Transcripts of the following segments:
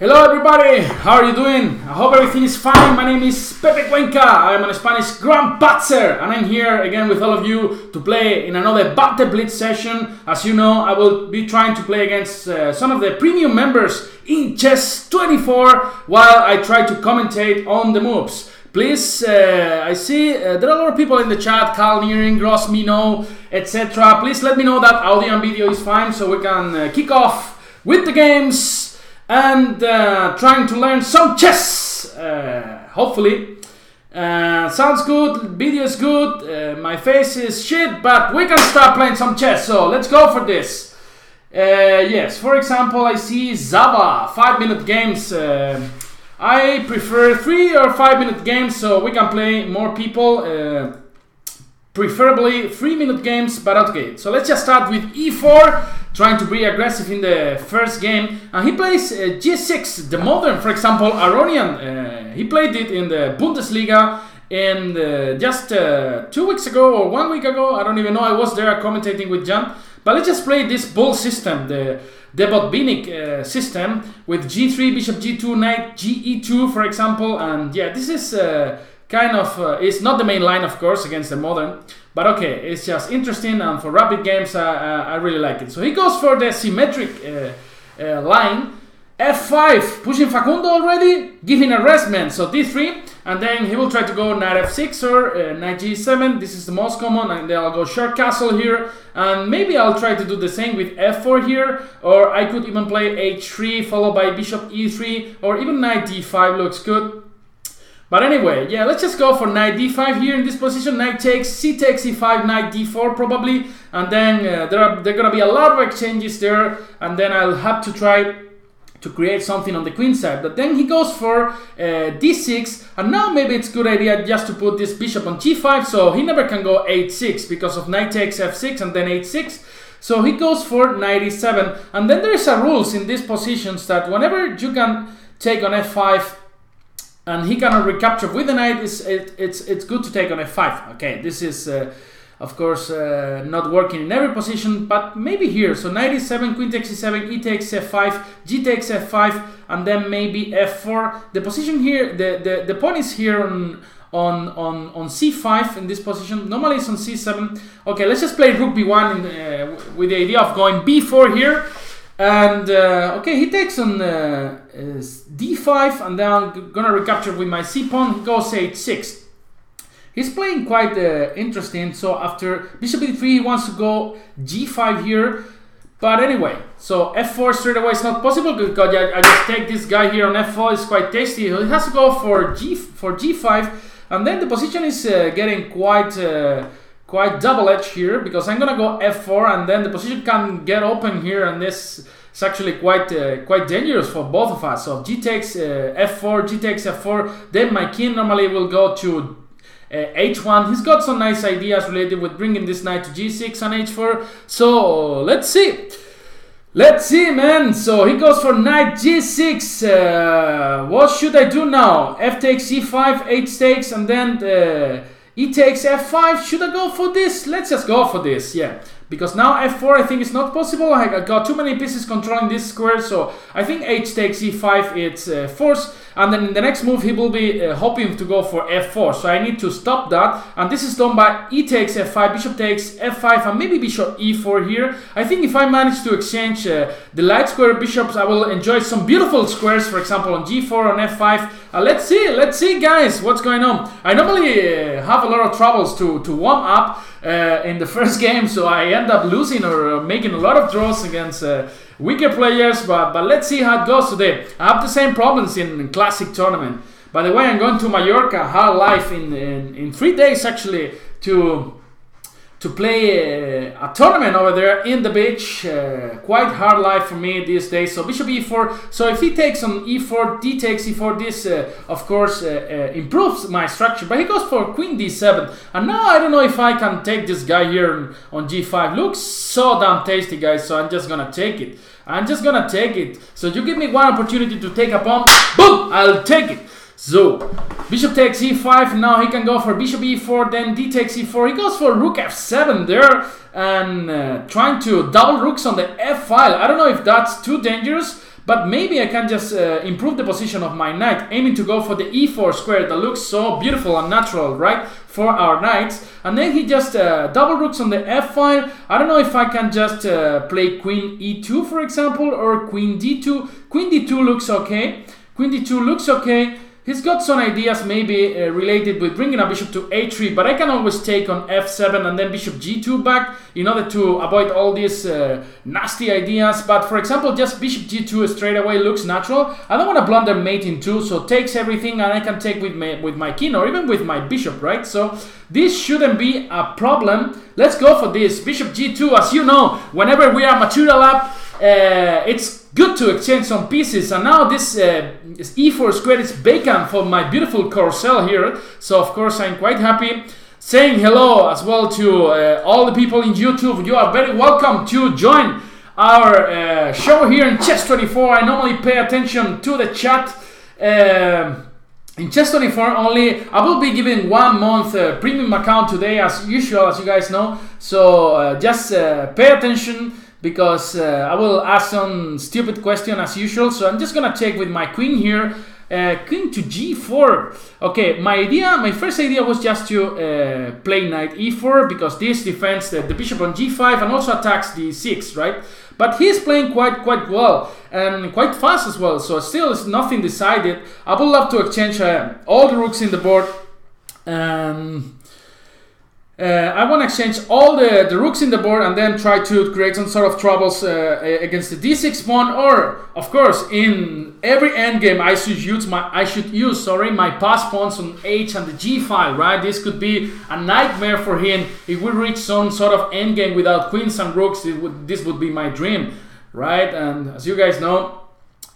Hello everybody, how are you doing? I hope everything is fine. My name is Pepe Cuenca. I am a Spanish Grand Patzer and I'm here again with all of you to play in another Banter Blitz session. As you know, I will be trying to play against uh, some of the premium members in Chess 24 while I try to commentate on the moves. Please, uh, I see uh, there are a lot of people in the chat, Carl Nearing, Gross Mino, etc. Please let me know that audio and video is fine so we can uh, kick off with the games and uh, trying to learn some chess. Uh, hopefully, uh, sounds good. Video is good. Uh, my face is shit, but we can start playing some chess. So let's go for this. Uh, yes, for example, I see Zava five minute games. Uh, I prefer three or five minute games so we can play more people. Preferably three minute games, but okay. So let's just start with e4 trying to be aggressive in the first game. And he plays uh, G6, the modern, for example, Aronian. Uh, he played it in the Bundesliga. And uh, just uh, two weeks ago or one week ago, I don't even know, I was there commentating with Jan. But let's just play this bull system, the Debotbinic uh, system with G3, Bishop G2, Knight GE2, for example. And yeah, this is uh, kind of, uh, it's not the main line, of course, against the modern. But okay, it's just interesting, and for rapid games, uh, uh, I really like it. So he goes for the symmetric uh, uh line. F5, pushing Facundo already, giving a rest man. So D3, and then he will try to go knight F6 or uh, knight G7. This is the most common, and then I'll go short castle here. And maybe I'll try to do the same with F4 here, or I could even play H3 followed by bishop E3, or even knight D5 looks good. But anyway, yeah, let's just go for knight d5 here in this position. Knight takes, c takes e5, knight d4 probably. And then uh, there are there are gonna be a lot of exchanges there. And then I'll have to try to create something on the queen side. But then he goes for uh, d6. And now maybe it's a good idea just to put this bishop on g5. So he never can go h6 because of knight takes f6 and then h6. So he goes for knight e7. And then there's a rules in these positions that whenever you can take on f5 and he cannot recapture with the knight. It's it, it's it's good to take on f5. Okay, this is uh, of course uh, not working in every position, but maybe here. So knight e7, queen takes e7, e takes f5, g takes f5, and then maybe f4. The position here, the the, the pawn is here on on on on c5 in this position. Normally it's on c7. Okay, let's just play rook b1 in, uh, with the idea of going b4 here. And uh, okay, he takes on uh, d5, and then I'm gonna recapture with my c pawn. He goes h6. He's playing quite uh, interesting. So after bishop e3, he wants to go g5 here. But anyway, so f4 straight away is not possible because I, I just take this guy here on f4. It's quite tasty. He has to go for g for g5, and then the position is uh, getting quite uh, quite double edged here because I'm gonna go f4 and then the position can get open here and this is actually quite uh, quite dangerous for both of us. So g takes uh, f4, g takes f4, then my king normally will go to uh, h1. He's got some nice ideas related with bringing this knight to g6 and h4. So let's see. Let's see, man. So he goes for knight g6. Uh, what should I do now? F takes e5, h takes, and then the he takes f5. Should I go for this? Let's just go for this. Yeah because now f4 I think is not possible. I got too many pieces controlling this square, so I think h takes e5, it's uh, force, and then in the next move he will be uh, hoping to go for f4, so I need to stop that, and this is done by e takes f5, bishop takes f5, and maybe bishop e4 here. I think if I manage to exchange uh, the light square bishops, I will enjoy some beautiful squares, for example on g4, on f5. Uh, let's see, let's see guys, what's going on. I normally uh, have a lot of troubles to, to warm up, uh, in the first game, so I end up losing or uh, making a lot of draws against weaker players. But but let's see how it goes today. I have the same problems in, classic tournament. By the way, I'm going to Mallorca, hard life in, in in three days actually to to play a, tournament over there in the beach. Uh, quite hard life for me these days. So bishop e4. So if he takes on e4, d takes e4, this uh, of course uh, uh, improves my structure. But he goes for queen d7. And now I don't know if I can take this guy here on g5. Looks so damn tasty, guys. So I'm just gonna take it. I'm just gonna take it. So you give me one opportunity to take a pawn. Boom! I'll take it. So, bishop takes e5, now he can go for bishop e4, then d takes e4, he goes for rook f7 there, and uh, trying to double rooks on the f file. I don't know if that's too dangerous, but maybe I can just uh, improve the position of my knight, aiming to go for the e4 square that looks so beautiful and natural, right, for our knights. And then he just uh, double rooks on the f5. I don't know if I can just uh, play queen e2, for example, or queen d2. Queen d2 looks okay. Queen d2 looks okay. He's got some ideas maybe uh, related with bringing a bishop to a3, but I can always take on f7 and then bishop g2 back in order to avoid all these uh, nasty ideas. But for example, just bishop g2 straight away looks natural. I don't want to blunder mate in 2, so takes everything and I can take with my, with my king or even with my bishop, right? So this shouldn't be a problem. Let's go for this. Bishop g2, as you know, whenever we are material up, uh, it's good to exchange some pieces. And now this, uh, e4 square is vacant for my beautiful Corcel here. So of course I'm quite happy saying hello as well to uh, all the people in YouTube. You are very welcome to join our uh, show here in Chess24 I normally pay attention to the chat um, in Chess24 only. I will be giving one month uh, premium account today as usual as you guys know. So uh, just pay attention because uh, I will ask some stupid question as usual. So I'm just gonna check with my queen here. Uh, queen to g4. Okay, my idea, my first idea was just to uh, play knight e4 because this defends the, the, bishop on g5 and also attacks the 6 right? But he's playing quite quite well and quite fast as well. So still, it's nothing decided. I would love to exchange uh, all the rooks in the board. Uh, I want to exchange all the, the rooks in the board and then try to create some sort of troubles uh, against the d6 pawn or of course in every endgame I should use my I should use sorry my pass pawns on h and the g5 right? This could be a nightmare for him. If we reach some sort of endgame without queens and rooks would, this would be my dream right? And as you guys know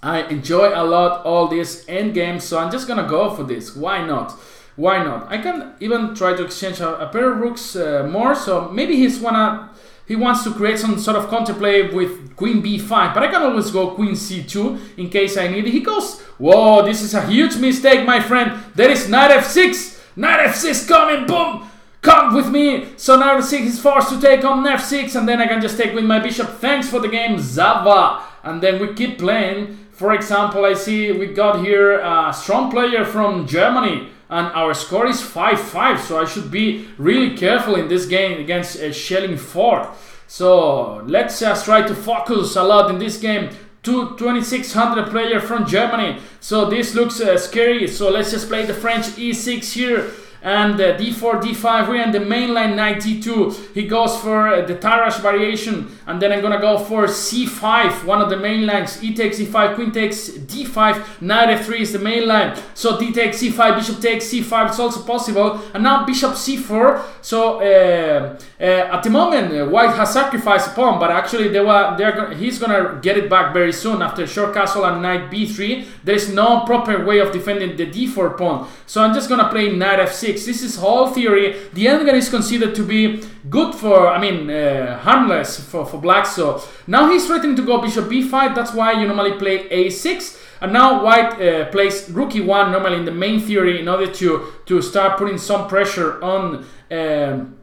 I enjoy a lot all these endgames so I'm just gonna go for this. Why not why not? I can even try to exchange a, a pair of rooks uh, more. So maybe he's wanna he wants to create some sort of counterplay with queen b5, but I can always go queen c2 in case I need it. He goes, whoa, this is a huge mistake, my friend. There is knight f6, knight f6 coming, boom. Come with me! So knight f6 is forced to take on f6 and then I can just take with my bishop. Thanks for the game, Zava! And then we keep playing. For example, I see we got here a strong player from Germany and our score is 5-5 so I should be really careful in this game against uh, Schelling 4 so let's just try to focus a lot in this game. 2600 player from Germany. So this looks uh, scary. So let's just play the French e6 here and uh, d4, d5, we're in the main line knight d2. He goes for uh, the Tarrasch variation, and then I'm gonna go for c5, one of the main lines. e takes e5, queen takes d5, knight f3 is the main line. So d takes c5, bishop takes c5, it's also possible. And now bishop c4. So uh, at the moment, uh, white has sacrificed a pawn, but actually they were, they're he's gonna get it back very soon after short castle and knight b3. There is no proper way of defending the d4 pawn. So I'm just gonna play knight f6 this is whole theory. The endgame is considered to be good for, I mean, uh, harmless for, for black. So now he's threatening to go bishop b5. That's why you normally play a6. And now white uh, plays rook e1 normally in the main theory in order to, to start putting some pressure on... Um,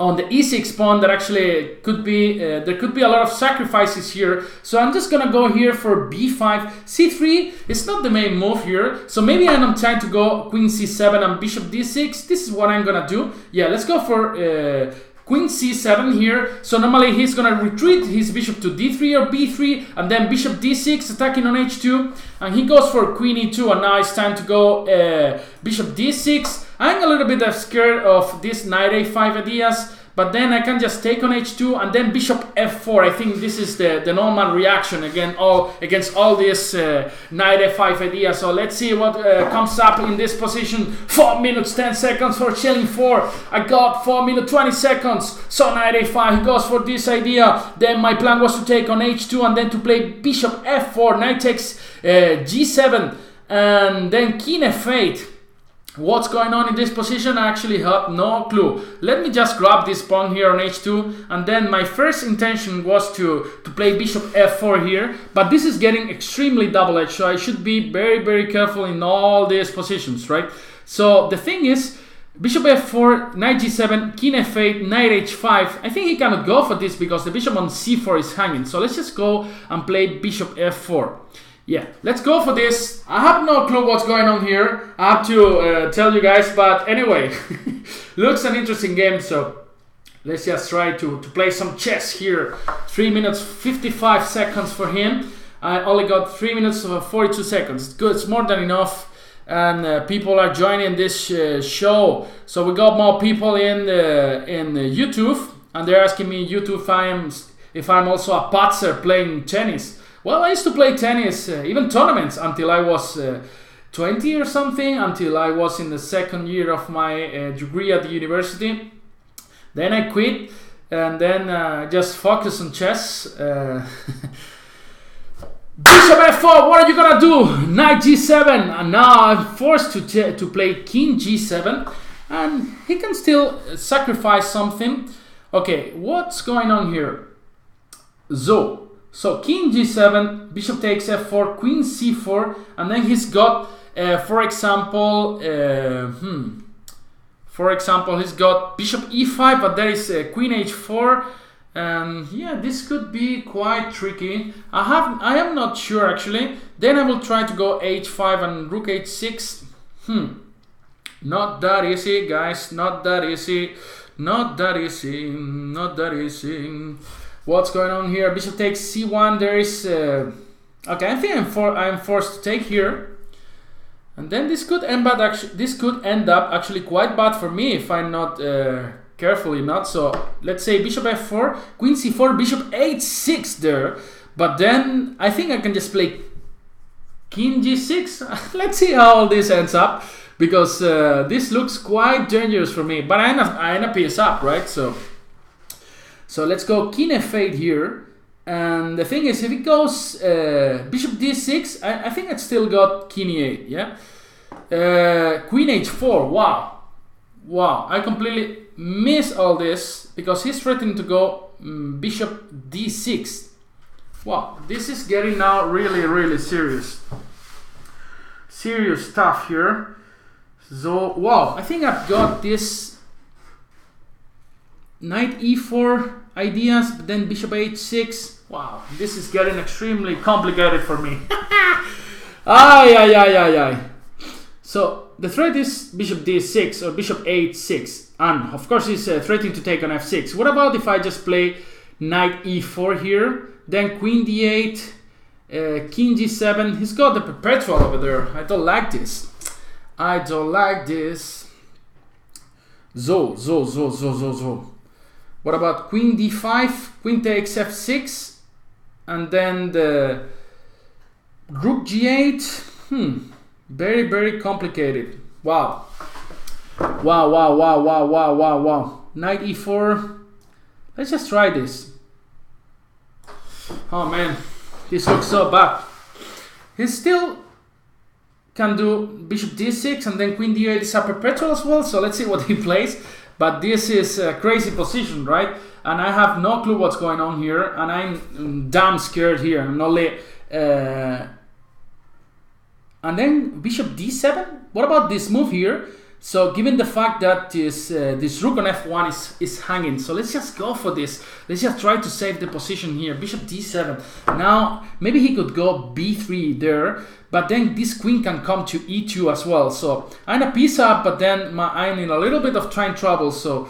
on the e6 pawn that actually could be uh, there could be a lot of sacrifices here. So I'm just gonna go here for b5 c3 it's not the main move here. So maybe I'm trying to go queen c7 and bishop d6 this is what I'm gonna do. Yeah let's go for uh, queen c7 here. So normally he's gonna retreat his bishop to d3 or b3 and then bishop d6 attacking on h2 and he goes for queen e2 and now it's time to go uh, bishop d6 I'm a little bit scared of this knight a5 ideas, but then I can just take on h2 and then bishop f4. I think this is the, the normal reaction again all against all this uh, knight f5 idea. So let's see what uh, comes up in this position. 4 minutes 10 seconds for Schelling 4. I got 4 minutes 20 seconds. So knight a5 he goes for this idea. Then my plan was to take on h2 and then to play bishop f4. Knight takes uh, g7 and then king f8 What's going on in this position? I actually have no clue. Let me just grab this pawn here on h2 and then my first intention was to, to play bishop f4 here but this is getting extremely double-edged so I should be very very careful in all these positions, right? So the thing is Bishop f4, knight g7, king f8, knight h5. I think he cannot go for this because the bishop on c4 is hanging. So let's just go and play bishop f4. Yeah, let's go for this. I have no clue what's going on here. I have to uh, tell you guys, but anyway, looks an interesting game. So let's just try to, to play some chess here. 3 minutes 55 seconds for him. I only got 3 minutes of 42 seconds. It's good, it's more than enough and uh, people are joining this uh, show. So we got more people in uh, in YouTube, and they're asking me YouTube if I'm if I'm also a patzer playing tennis. Well, I used to play tennis, uh, even tournaments, until I was uh, 20 or something, until I was in the second year of my uh, degree at the university. Then I quit, and then just focus on chess. Bishop f4, what are you gonna do? Knight g7, and now I'm forced to, to play king g7, and he can still sacrifice something. Okay, what's going on here? So, so king g7, bishop takes f4, queen c4, and then he's got, uh, for example, uh, hmm, for example, he's got bishop e5, but there is uh, queen h4, and yeah this could be quite tricky. I have I am not sure actually. Then I will try to go h5 and rook h6 hmm not that easy guys not that easy not that easy not that easy what's going on here bishop takes c1 there is uh, okay I think I'm, for, I'm forced to take here and then this could end bad actually this could end up actually quite bad for me if I'm not uh, carefully not. So let's say bishop f4, queen c4, bishop h6 there. But then I think I can just play king g6. let's see how all this ends up because uh, this looks quite dangerous for me. But I end up, I end up piece up, right? So so let's go king f8 here. And the thing is, if it goes uh, bishop d6, I, I, think it's still got king e8, yeah? Uh, queen h4, wow. Wow, I completely miss all this because he's threatening to go um, bishop d6. Wow, this is getting now really, really serious. Serious stuff here. So, wow, I think I've got this knight e4 ideas, but then bishop h6. Wow, this is getting extremely complicated for me. ay, ay, ay, ay, ay. So, the threat is bishop d6 or bishop h6 and of course he's uh, threatening to take on f6 what about if I just play knight e4 here then queen d8 uh, king g7 he's got the perpetual over there I don't like this I don't like this zo zo zo zo zo zo what about queen d5 queen takes f6 and then the rook g8 hmm very, very complicated. Wow. Wow, wow, wow, wow, wow, wow, wow. Knight e4. Let's just try this. Oh man, this looks so bad. He still can do bishop d6 and then queen d8 is a perpetual as well. So let's see what he plays. But this is a crazy position, right? And I have no clue what's going on here. And I'm damn scared here. I'm only... Uh, and then bishop d7. What about this move here? So given the fact that this, uh, this rook on f1 is, is hanging, so let's just go for this. Let's just try to save the position here. Bishop d7. Now, maybe he could go b3 there, but then this queen can come to e2 as well. So I'm a piece up, but then my, I'm in a little bit of time trouble. So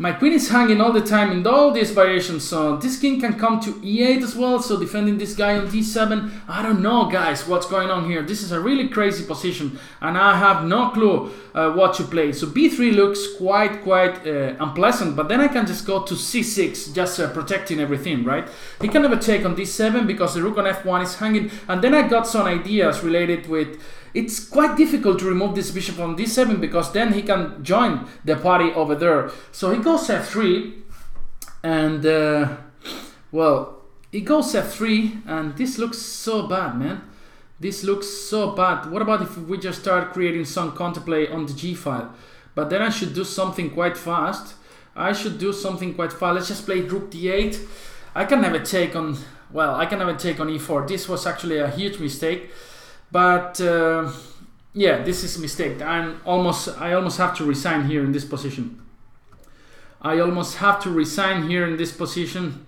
my queen is hanging all the time in all these variations, so this king can come to e8 as well, so defending this guy on d7. I don't know, guys, what's going on here. This is a really crazy position, and I have no clue uh, what to play. So b3 looks quite, quite uh, unpleasant, but then I can just go to c6, just uh, protecting everything, right? He can never take on d7 because the rook on f1 is hanging, and then I got some ideas related with it's quite difficult to remove this bishop from d7 because then he can join the party over there. So he goes f3 and uh, well, he goes f3 and this looks so bad, man. This looks so bad. What about if we just start creating some counterplay on the g file? But then I should do something quite fast. I should do something quite fast. Let's just play rook d8. I can never take on, well, I can never take on e4. This was actually a huge mistake. But uh, yeah, this is a mistake. I'm almost I almost have to resign here in this position. I almost have to resign here in this position.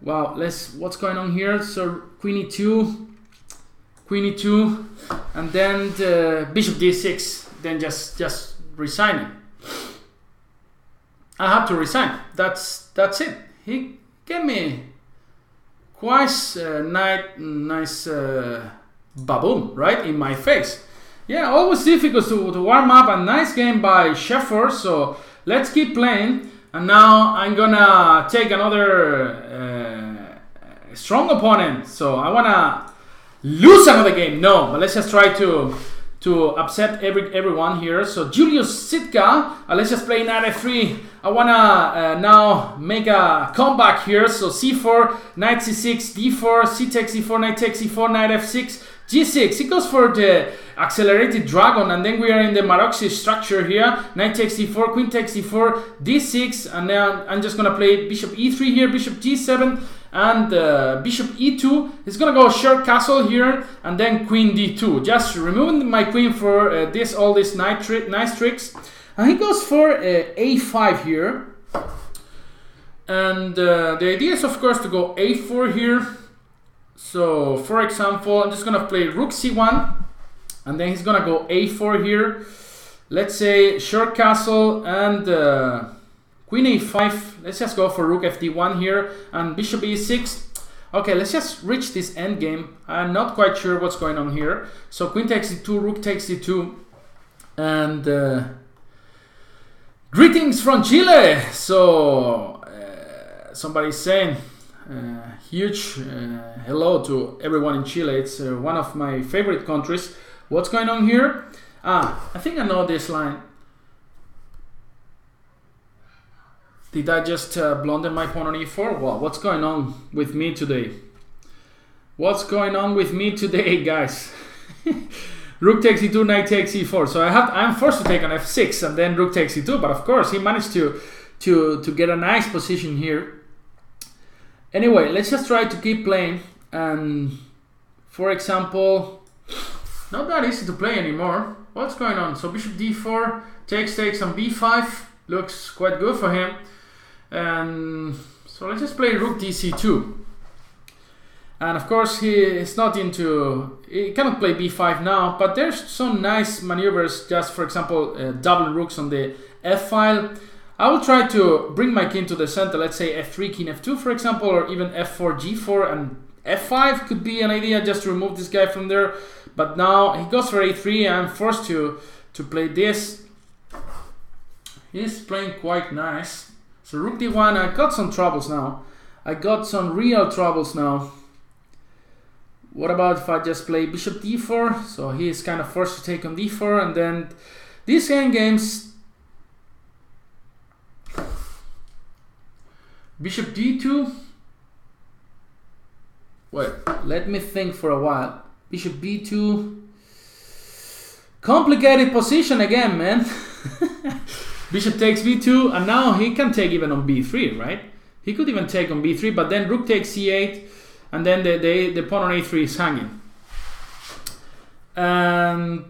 Wow, let's what's going on here? So queen e2, queen e2, and then the bishop d6. Then just just resigning. I have to resign. That's that's it. He gave me quite a nice nice uh, baboon right in my face. Yeah, always difficult to, to warm up. A nice game by Sheffer. So let's keep playing. And now I'm gonna take another uh, strong opponent. So I wanna lose another game. No, but let's just try to to upset every everyone here. So Julius Sitka, uh, let's just play knight f3. I wanna uh, now make a comeback here. So c4, knight c6, d4, c takes e4, knight takes e4, knight f6, g6. It goes for the accelerated dragon, and then we are in the Maroczy structure here. Knight takes e4, queen takes e4, d6, and then I'm just gonna play bishop e3 here, bishop g7 and uh, bishop e2 is gonna go short castle here and then queen d2 just removing my queen for uh, this all these nice, tri nice tricks and he goes for uh, a5 here and uh, the idea is of course to go a4 here so for example I'm just gonna play rook c1 and then he's gonna go a4 here let's say short castle and uh, Queen a5, let's just go for rook fd1 here, and bishop e6. Okay, let's just reach this endgame. I'm not quite sure what's going on here. So queen takes e2, rook takes e2, and uh, greetings from Chile. So uh, somebody's saying uh, huge uh, hello to everyone in Chile. It's uh, one of my favorite countries. What's going on here? Ah, I think I know this line. Did I just uh, blunder my pawn on e4? Well, what's going on with me today? What's going on with me today, guys? rook takes e2, knight takes e4. So I have I'm forced to take on f6 and then rook takes e2. But of course, he managed to to to get a nice position here. Anyway, let's just try to keep playing. And for example, not that easy to play anymore. What's going on? So bishop d4 takes takes on b5 looks quite good for him. And so let's just play rook dc2. And of course he is not into, he cannot play b5 now, but there's some nice maneuvers, just for example, uh, double rooks on the f file. I will try to bring my king to the center, let's say f3, king f2 for example, or even f4, g4, and f5 could be an idea just to remove this guy from there. But now he goes for a3, I'm forced to, to play this. He's playing quite nice. So rook d1, I got some troubles now. I got some real troubles now. What about if I just play bishop d4? So he is kind of forced to take on d4 and then these end bishop d2 wait let me think for a while bishop b2 complicated position again man Bishop takes b2, and now he can take even on b3, right? He could even take on b3, but then rook takes c8, and then the, the, the pawn on a3 is hanging. And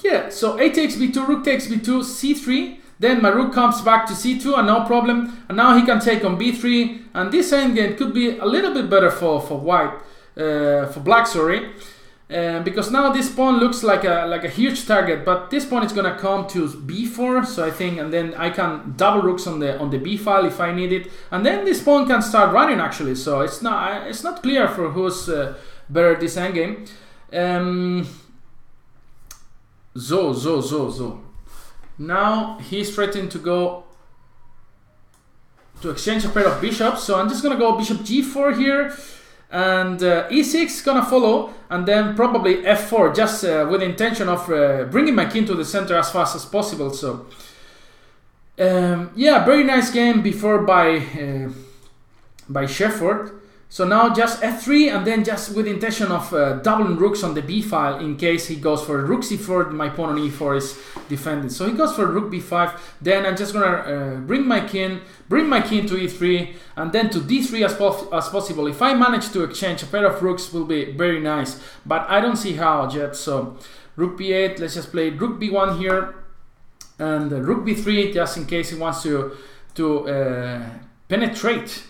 yeah, so a takes b2, rook takes b2, c3, then my rook comes back to c2 and no problem. And now he can take on b3, and this endgame could be a little bit better for, for white, uh, for black, sorry. Uh, because now this pawn looks like a like a huge target, but this pawn is gonna come to b4, so I think, and then I can double rooks on the on the b file if I need it, and then this pawn can start running actually. So it's not it's not clear for who's uh, better this endgame. Um, zo zo zo. Now he's threatening to go to exchange a pair of bishops, so I'm just gonna go bishop g4 here. And uh, e6 gonna follow. And then probably f4 just uh, with intention of uh, bringing my king to the center as fast as possible. So um, yeah very nice game before by uh, by Shefford So now just f3 and then just with intention of uh, doubling rooks on the b file in case he goes for rook c4, my pawn on e4 is defended. So he goes for rook b5, then I'm just gonna uh, bring my king, bring my king to e3 and then to d3 as, po as possible. If I manage to exchange a pair of rooks will be very nice, but I don't see how yet. So rook b8, let's just play rook b1 here and uh, rook b3 just in case he wants to, to uh, penetrate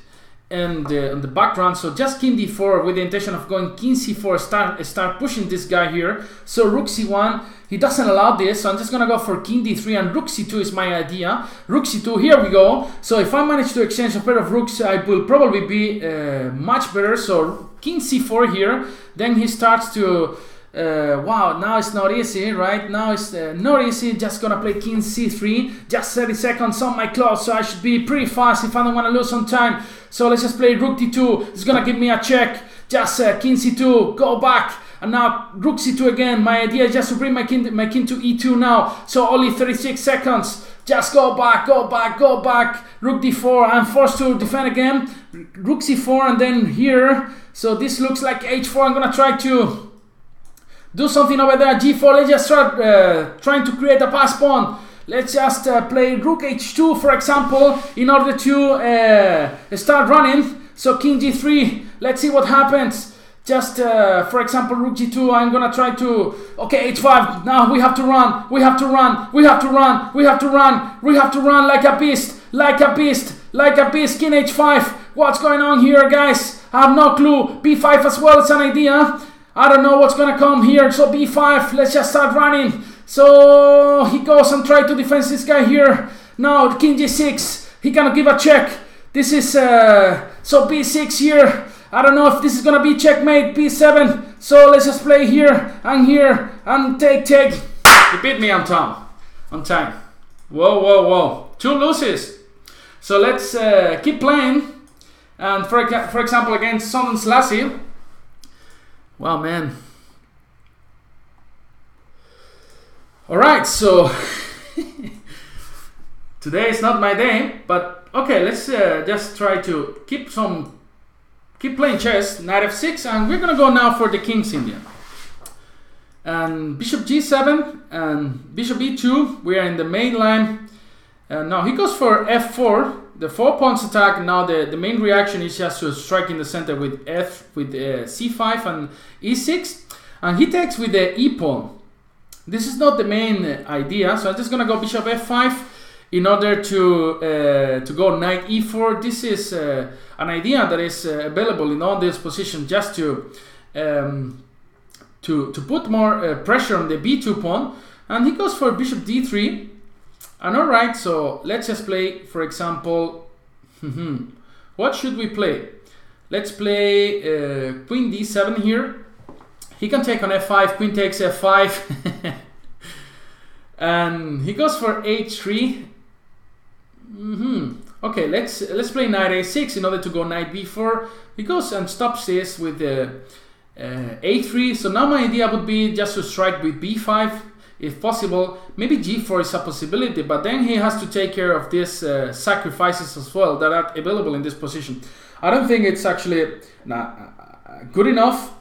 and uh, on the background. So just king d4 with the intention of going king c4 start start pushing this guy here. So rook c1 he doesn't allow this so i'm just gonna go for king d3 and rook c2 is my idea. Rook c2 here we go. So if i manage to exchange a pair of rooks i will probably be uh, much better. So king c4 here then he starts to uh, wow, now it's not easy, right? Now it's uh, not easy. Just gonna play king c3. Just 30 seconds on my clock, so I should be pretty fast if I don't want to lose some time. So let's just play rook d2. It's gonna give me a check. Just uh, king c2, go back. And now rook c2 again. My idea is just to bring my king, my king to e2 now. So only 36 seconds. Just go back, go back, go back. Rook d4. I'm forced to defend again. Rook c4 and then here. So this looks like h4. I'm gonna try to do something over there. g4. Let's just start uh, trying to create a pass pawn. Let's just uh, play rook h2 for example in order to uh, start running. So king g3, let's see what happens. Just uh, for example rook g2, I'm gonna try to, okay h5, now we have to run, we have to run, we have to run, we have to run, we have to run like a beast, like a beast, like a beast, king h5. What's going on here guys? I have no clue. b5 as well is an idea. I don't know what's gonna come here. So b5, let's just start running. So he goes and try to defend this guy here. Now king g6, he cannot give a check. This is uh, so b6 here. I don't know if this is gonna be checkmate b7. So let's just play here and here and take take. He beat me on time. On time. Whoa whoa whoa. Two losses. So let's uh, keep playing. And for for example against Sondon Selassie. Wow man, All right, so today is not my day, but okay, let's uh, just try to keep some, keep playing chess. Knight f6, and we're gonna go now for the King's Indian. And Bishop g7 and Bishop e2. We are in the main line. And now he goes for f4, the four pawns attack. Now the, the main reaction is just to strike in the center with f with uh, c5 and e6, and he takes with the e pawn. This is not the main idea, so I'm just gonna go bishop f5 in order to uh, to go knight e4. This is uh, an idea that is uh, available in all these positions just to um, to to put more uh, pressure on the b2 pawn. And he goes for bishop d3. And all right, so let's just play, for example, what should we play? Let's play uh, queen d7 here. He can take on f5, queen takes f5. and he goes for h3. Mm -hmm. Okay, let's let's play knight a6 in order to go knight b4. He goes and stops this with the uh, a3. So now my idea would be just to strike with b5 if possible. Maybe g4 is a possibility, but then he has to take care of these uh, sacrifices as well that are available in this position. I don't think it's actually nah, good enough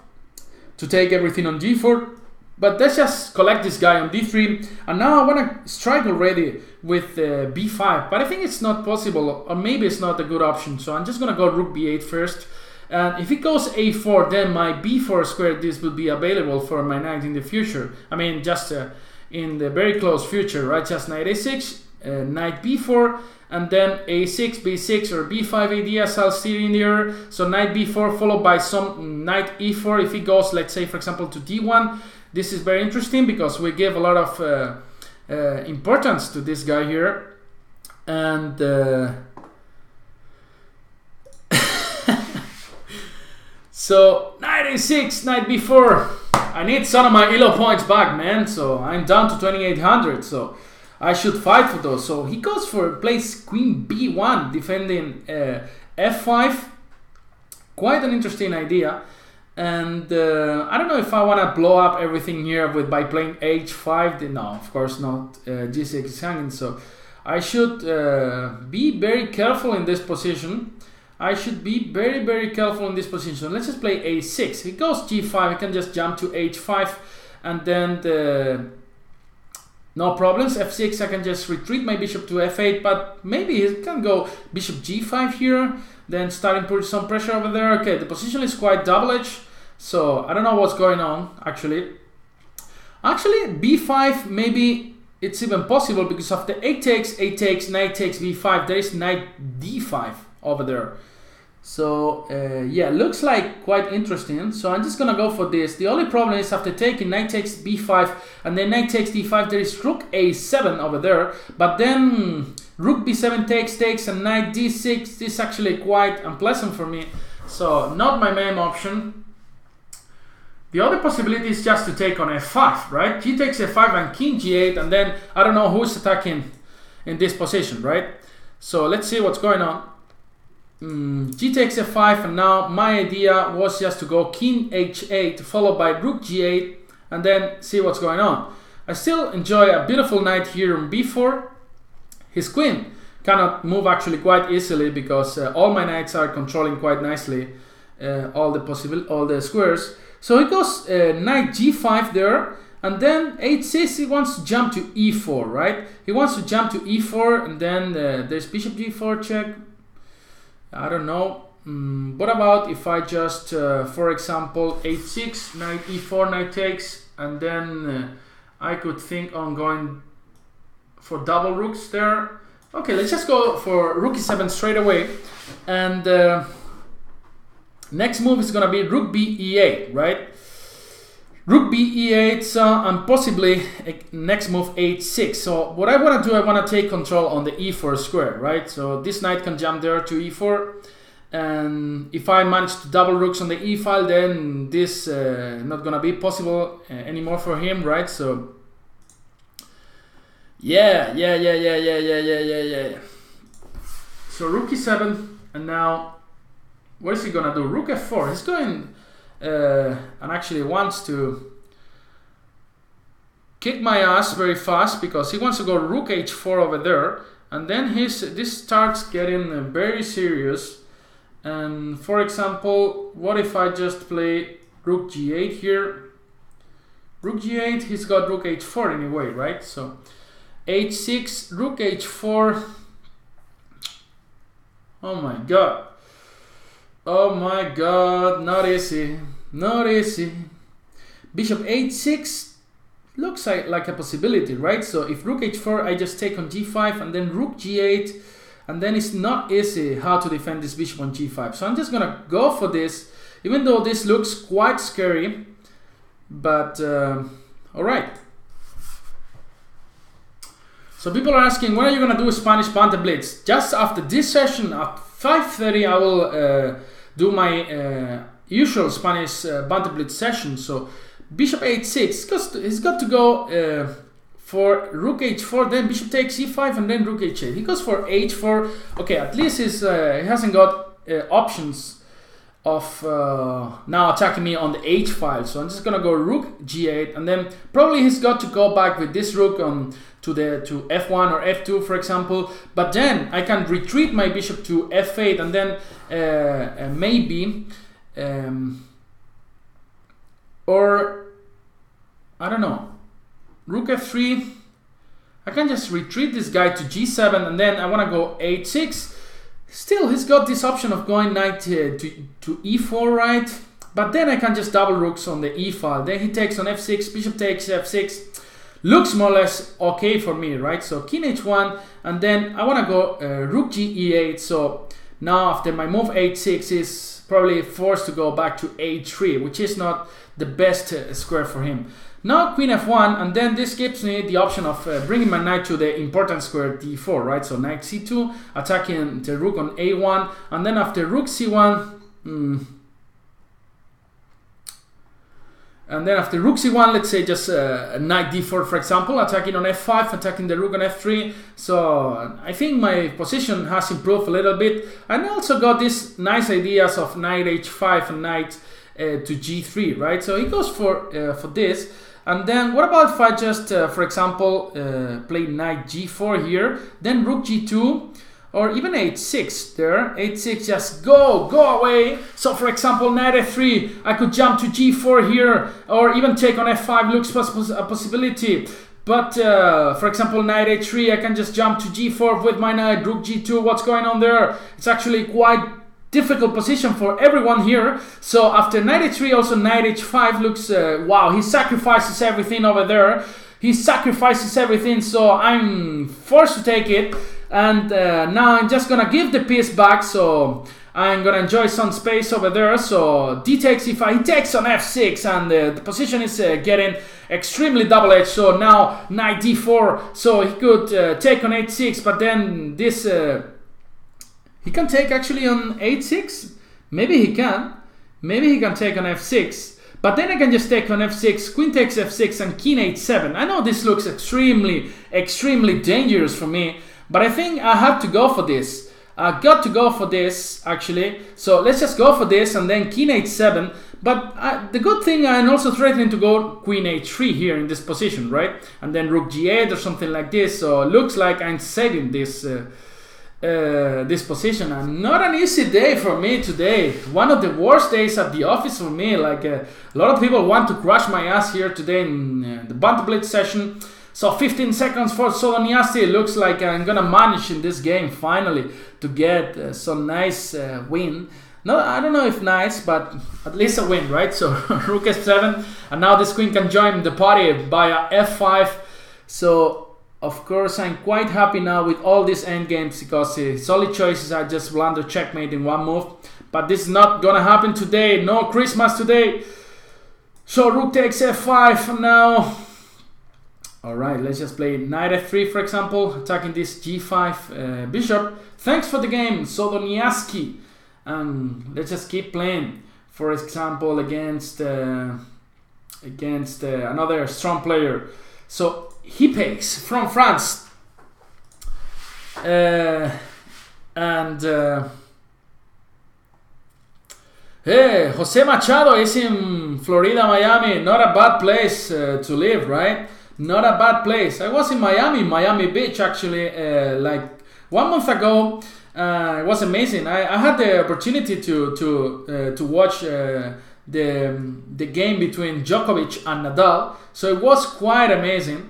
to take everything on g4 but let's just collect this guy on d3 and now I want to strike already with uh, b5 but I think it's not possible or maybe it's not a good option so I'm just gonna go rook b8 first and if it goes a4 then my b4 square this will be available for my knight in the future I mean just uh, in the very close future right just knight a6 uh, knight b4 and then a6, b6 or b5 ideas I'll see in here. So knight b4 followed by some knight e4 if it goes let's say for example to d1. This is very interesting because we give a lot of uh, uh, importance to this guy here and so knight a6, knight b4. I need some of my elo points back man so I'm down to 2800 so I should fight for those. So he goes for plays queen b1, defending uh, f5. Quite an interesting idea. And uh, I don't know if I want to blow up everything here with by playing h5. No, of course not. Uh, g6 is hanging, so I should uh, be very careful in this position. I should be very, very careful in this position. Let's just play a6. If it goes g5, I can just jump to h5 and then the no problems. f6, I can just retreat my bishop to f8, but maybe he can go bishop g5 here, then starting put some pressure over there. Okay, the position is quite double-edged, so I don't know what's going on, actually. Actually, b5, maybe it's even possible because after 8 takes, 8 takes, knight takes b5, there is knight d5 over there. So uh, yeah, looks like quite interesting. So I'm just gonna go for this. The only problem is after taking knight takes b5 and then knight takes d5, there is rook a7 over there. But then rook b7 takes takes and knight d6. This is actually quite unpleasant for me. So not my main option. The other possibility is just to take on f5, right? G takes f5 and king g8, and then I don't know who's attacking in this position, right? So let's see what's going on mm, g takes f5 and now my idea was just to go king h8 followed by rook g8 and then see what's going on. I still enjoy a beautiful knight here on b4. His queen cannot move actually quite easily because uh, all my knights are controlling quite nicely uh, all the possible all the squares. So he goes uh, knight g5 there and then h6 he wants to jump to e4 right he wants to jump to e4 and then uh, there's bishop g4 check I don't know. Mm, what about if I just, uh, for example, h6, knight e4, knight takes, and then uh, I could think on going for double rooks there. Okay, let's just go for rook e7 straight away. And uh, next move is going to be rook b e8, right? Rook b e8 uh, and possibly next move h6. So what I want to do, I want to take control on the e4 square, right? So this knight can jump there to e4. And if I manage to double rooks on the e file, then this uh, not gonna be possible uh, anymore for him, right? So yeah, yeah, yeah, yeah, yeah, yeah, yeah, yeah, yeah. So rook e7, and now what is he gonna do? Rook f4. He's going uh, and actually wants to kick my ass very fast because he wants to go rook h4 over there. And then his this starts getting very serious. And for example what if I just play rook g8 here? Rook g8 he's got rook h4 anyway right? So h6 rook h4 oh my god Oh my god, not easy. Not easy. Bishop h6 looks like, a possibility, right? So if rook h4, I just take on g5 and then rook g8 and then it's not easy how to defend this bishop on g5. So I'm just gonna go for this, even though this looks quite scary, but uh, all right. So people are asking, when are you gonna do Spanish Banter Blitz? Just after this session at 5.30 I will uh, do my uh, usual Spanish uh, Banter Blitz session. So bishop h6, he's got to go uh, for rook h4, then bishop takes e5, and then rook h8. He goes for h4. Okay, at least he's, uh, he hasn't got uh, options of uh, now attacking me on the h file. So I'm just gonna go rook g8, and then probably he's got to go back with this rook on to the to f1 or f2 for example. But then I can retreat my bishop to f8 and then uh, uh, maybe um, or I don't know rook f3 I can just retreat this guy to g7 and then I want to go h6 still he's got this option of going knight to, to, to e4 right? But then I can just double rooks on the e file. Then he takes on f6 bishop takes f6 looks more or less okay for me, right? So king h1, and then I want to go uh, rook g e8. So now after my move h6 is probably forced to go back to a3, which is not the best uh, square for him. Now queen f1, and then this gives me the option of uh, bringing my knight to the important square d4, right? So knight c2, attacking the rook on a1, and then after rook c1, mm, And then after rook c1, let's say just uh, knight d4, for example, attacking on f5, attacking the rook on f3. So I think my position has improved a little bit. And I also got these nice ideas of knight h5 and knight uh, to g3, right? So he goes for uh, for this. And then what about if I just, uh, for example, uh, play knight g4 here, then rook g2. Or even h6 there. h6 just go, go away. So for example, knight f3, I could jump to g4 here, or even take on f5 looks pos a possibility. But uh, for example, knight h3, I can just jump to g4 with my knight, rook g2. What's going on there? It's actually quite difficult position for everyone here. So after knight h3, also knight h5 looks, uh, wow, he sacrifices everything over there. He sacrifices everything, so I'm forced to take it. And uh, now I'm just gonna give the piece back, so I'm gonna enjoy some space over there. So d takes if he takes on f6, and uh, the position is uh, getting extremely double edged. So now knight d4, so he could uh, take on h6, but then this uh, he can take actually on h6. Maybe he can. Maybe he can take on f6. But then I can just take on f6, queen takes f6, and king h7. I know this looks extremely, extremely dangerous for me, but I think I have to go for this. I got to go for this actually. So let's just go for this and then king h7. But uh, the good thing, I'm also threatening to go queen h3 here in this position, right? And then rook g8 or something like this. So looks like I'm saving this uh, uh, this position. And not an easy day for me today. One of the worst days at the office for me. Like uh, a lot of people want to crush my ass here today in uh, the Blitz session. So 15 seconds for Soloniasti. Looks like I'm gonna manage in this game finally to get uh, some nice uh, win. No, I don't know if nice, but at least a win, right? So rook f7, and now this queen can join the party via f5. So of course I'm quite happy now with all these endgames because uh, solid choices are just blunder checkmate in one move. But this is not gonna happen today. No Christmas today. So rook takes f5 now. Alright, let's just play knight f3 for example, attacking this g5 uh, bishop. Thanks for the game, Sodoniaski. And let's just keep playing. For example, against uh, against uh, another strong player. So Hipex from France. Uh, and uh, hey, Jose Machado is in Florida, Miami. Not a bad place uh, to live, right? Not a bad place. I was in Miami, Miami Beach, actually, uh, like one month ago. Uh, it was amazing. I, I, had the opportunity to to uh, to watch uh, the the game between Djokovic and Nadal, so it was quite amazing.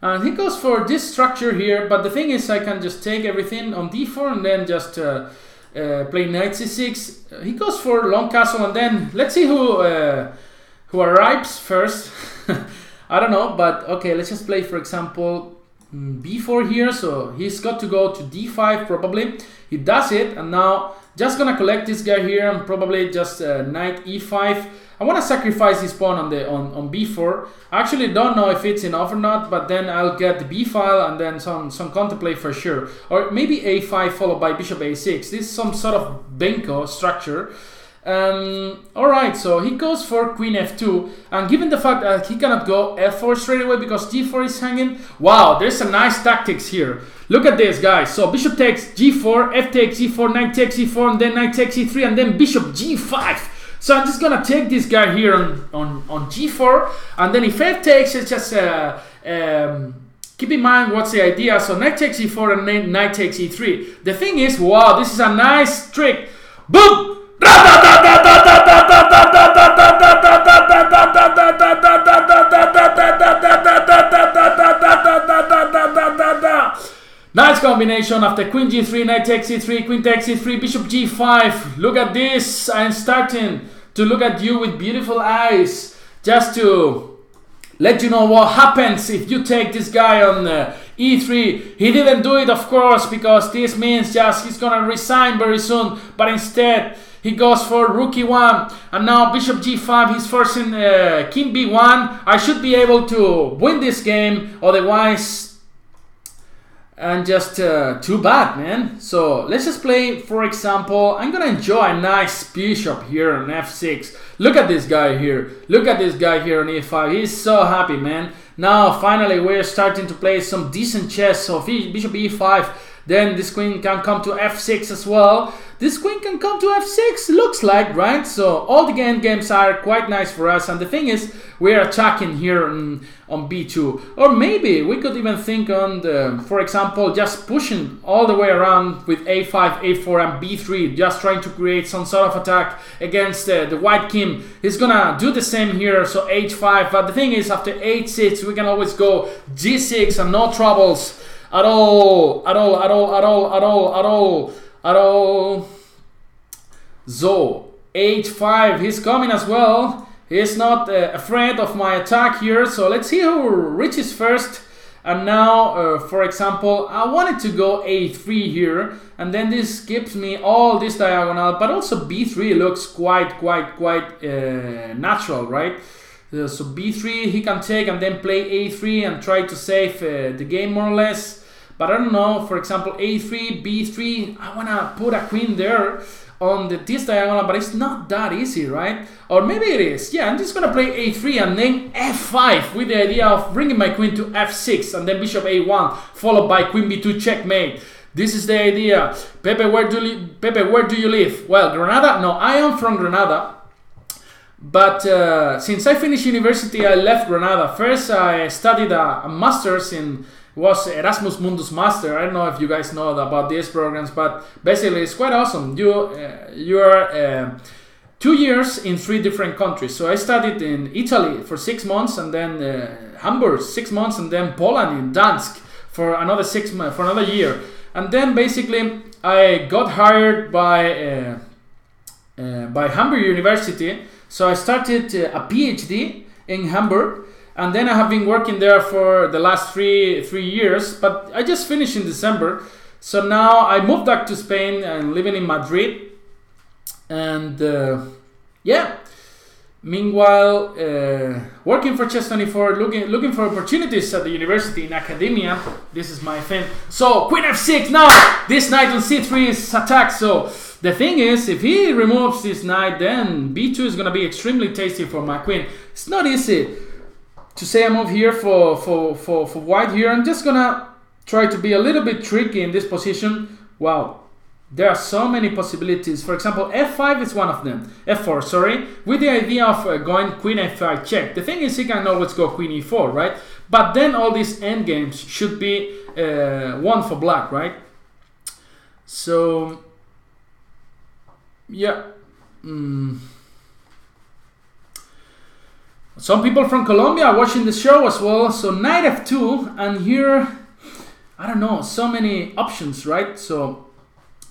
And he goes for this structure here, but the thing is, I can just take everything on d4 and then just uh, uh, play knight c6. He goes for long castle, and then let's see who who arrives first. I don't know, but okay, let's just play, for example, mm, b4 here. So he's got to go to d5 probably. He does it, and now just gonna collect this guy here and probably just uh, knight e5. I want to sacrifice this pawn on the on, on b4. I actually don't know if it's enough or not, but then I'll get the b file and then some some contemplate for sure. Or maybe a5 followed by bishop a6. This is some sort of Benko structure. Um, Alright, so he goes for queen f2, and given the fact that he cannot go f4 straight away because g4 is hanging, wow, there's a nice tactics here. Look at this, guys. So bishop takes g4, f takes e4, knight takes e4, and then knight takes e3, and then bishop g5. So I'm just gonna take this guy here on, on, on g4, and then if f takes, it's just uh, um, keep in mind what's the idea. So knight takes e4 and then knight takes e3. The thing is, wow, this is a nice trick. Boom! Nice combination after queen g3, knight takes e3, queen takes e3, bishop g5. Look at this. I'm starting to look at you with beautiful eyes just to let you know what happens if you take this guy on uh, e3. He didn't do it, of course, because this means just he's gonna resign very soon, but instead he goes for rook e1, and now bishop g5. He's forcing uh, king b1. I should be able to win this game, otherwise, and just uh, too bad, man. So let's just play, for example, I'm gonna enjoy a nice bishop here on f6. Look at this guy here. Look at this guy here on e5. He's so happy, man. Now, finally, we're starting to play some decent chess. So bishop e5 then this queen can come to f6 as well. this queen can come to f6, looks like, right? So all the end games are quite nice for us. And the thing is, we're attacking here on, on b2. Or maybe we could even think on the, for example, just pushing all the way around with a5, a4, and b3, just trying to create some sort of attack against uh, the white king. He's gonna do the same here, so h5. But the thing is, after h6, we can always go g6 and no troubles at all, at all, at all, at all, at all, at all, at all. So, h5, he's coming as well. He's not uh, afraid of my attack here, so let's see who reaches first. And now, uh, for example, I wanted to go a3 here, and then this gives me all this diagonal, but also b3 looks quite, quite, quite uh, natural, right? So b3 he can take and then play a3 and try to save uh, the game more or less. But I don't know, for example, a3, b3, I want to put a queen there on the this diagonal, but it's not that easy, right? Or maybe it is. Yeah, I'm just going to play a3 and then f5 with the idea of bringing my queen to f6 and then bishop a1 followed by queen b2 checkmate. This is the idea. Pepe, where do you, Pepe, where do you live? Well, Granada? No, I am from Granada. But uh, since I finished university, I left Granada. First, I studied a, a master's in was Erasmus Mundus Master. I don't know if you guys know about these programs, but basically it's quite awesome. You uh, you are uh, two years in three different countries. So I studied in Italy for six months, and then uh, Hamburg six months, and then Poland in Gdansk for another six months for another year, and then basically I got hired by uh, uh, by Hamburg University. So I started uh, a PhD in Hamburg and then I have been working there for the last three three years. But I just finished in December, so now I moved back to Spain and living in Madrid, and uh, yeah. Meanwhile, uh, working for Chess24, looking looking for opportunities at the university in academia. This is my thing. So Queen f6 now. This knight on c3 is attacked. So the thing is, if he removes this knight, then b2 is gonna be extremely tasty for my queen. It's not easy to say I'm move here for, for, for, for white here. I'm just gonna try to be a little bit tricky in this position. Wow, there are so many possibilities. For example, f5 is one of them. f4, sorry, with the idea of uh, going queen f5 check. The thing is, he can always go queen e4, right? But then all these endgames should be uh, one for black, right? So, yeah. Mm. Some people from Colombia are watching the show as well. So knight f2, and here, I don't know, so many options, right? So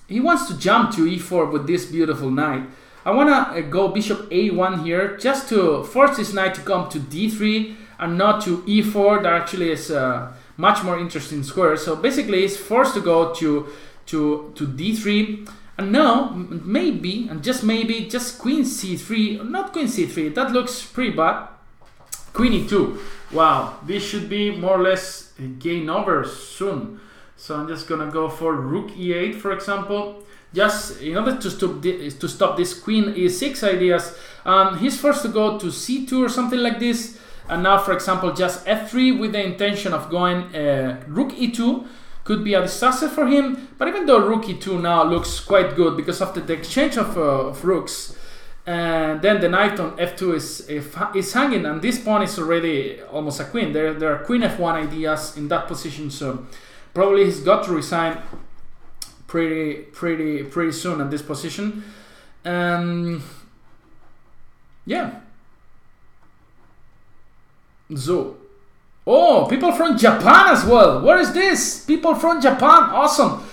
he wants to jump to e4 with this beautiful knight. I want to uh, go bishop a1 here, just to force this knight to come to d3 and not to e4. That actually is a much more interesting square. So basically, he's forced to go to to to d3. And now, maybe, and just maybe, just queen c3, not queen c3, that looks pretty bad. Queen e2. Wow, this should be more or less game over soon. So I'm just gonna go for rook e8, for example. Just in order to stop this, to stop this queen e6 ideas, um, he's forced to go to c2 or something like this. And now, for example, just f3 with the intention of going uh, rook e2 could be a disaster for him. But even though rook e2 now looks quite good because of the exchange of, uh, of rooks, and then the knight on f2 is is hanging and this pawn is already almost a queen. There, there are queen f1 ideas in that position so probably he's got to resign pretty pretty pretty soon at this position. Um yeah. So oh people from japan as well. Where is this? People from japan. Awesome.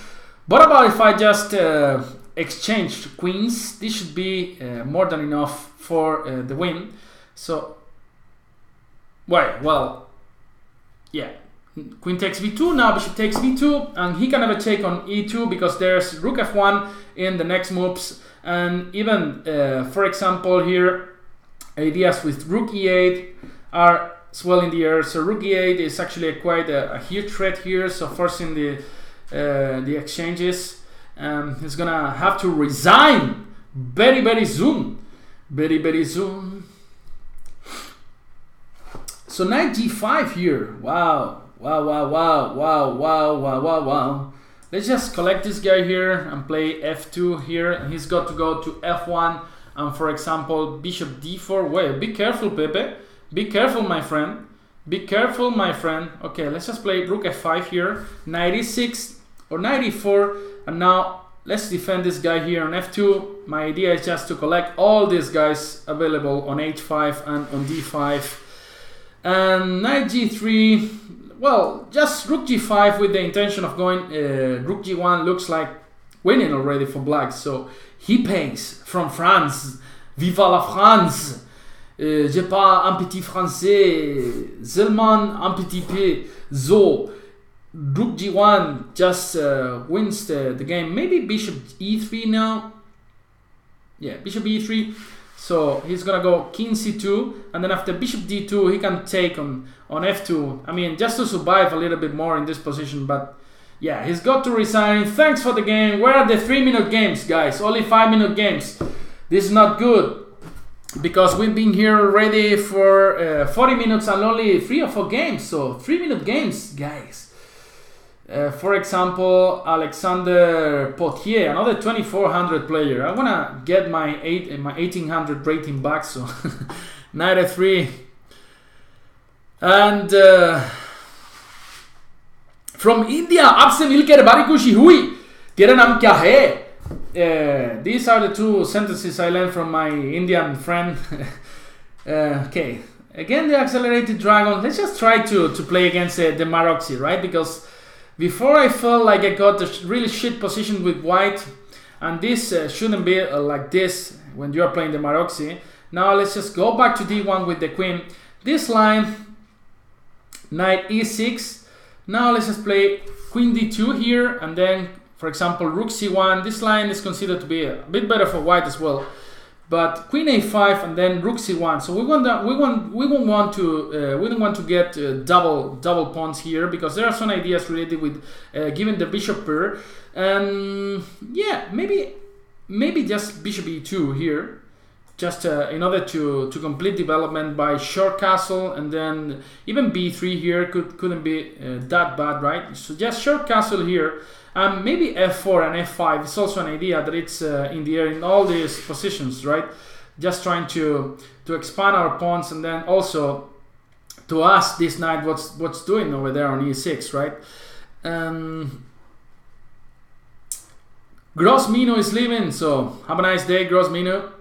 What about if i just uh, exchanged queens. This should be uh, more than enough for uh, the win. So, well, well, yeah. Queen takes b2, now bishop takes b2, and he can have a take on e2 because there's rook f1 in the next moves. And even, uh, for example, here, ideas with rook e8 are as well in the air. So rook e8 is actually quite a, a huge threat here, so forcing the, uh, the exchanges um, he's gonna have to resign very very soon very very soon so knight g5 here wow wow wow wow wow wow wow wow wow let's just collect this guy here and play f2 here. And he's got to go to f1 and for example bishop d4. Wait, be careful, Pepe. Be careful, my friend. Be careful, my friend. Okay, let's just play rook f5 here. 96 or 94. And now let's defend this guy here on f2. My idea is just to collect all these guys available on h5 and on d5. And knight g3, well, just rook g5 with the intention of going uh, rook g1 looks like winning already for black. So he pays from France. Viva la France! Euh, J'ai pas un petit français, seulement un petit peu. So, rook g1 just uh, wins the, the game. Maybe bishop e3 now. Yeah, bishop e3. So he's gonna go king c2, and then after bishop d2, he can take on on f2. I mean, just to survive a little bit more in this position, but yeah, he's got to resign. Thanks for the game. Where are the three minute games, guys? Only five minute games. This is not good because we've been here already for uh, 40 minutes and only three or four games. So three minute games, guys. Uh, for example, Alexander Potier, another 2400 player. I want to get my eight, uh, my 1800 rating back, so 93. And uh, from India, आपसे मिलकर बड़ी खुशी These are the two sentences I learned from my Indian friend. uh, okay, again the accelerated dragon. Let's just try to to play against uh, the Maroczy, right? Because before I felt like I got a really shit position with white, and this uh, shouldn't be uh, like this when you are playing the Maroczy. Now let's just go back to d1 with the queen. This line, knight e6. Now let's just play queen d2 here, and then, for example, rook c1. This line is considered to be a bit better for white as well but queen a5 and then rook c1 so we want that we want we won't want to uh, we don't want to get uh, double double pawns here because there are some ideas related with uh, giving the bishop pair and yeah maybe maybe just bishop e2 here just uh, in order to to complete development by short castle and then even b3 here could couldn't be uh, that bad right? So just short castle here um, maybe f4 and f5 is also an idea that it's uh, in the air in all these positions, right? Just trying to to expand our pawns and then also to ask this knight what's what's doing over there on e6, right? Um, Gross Mino is leaving, so have a nice day, Gross Mino.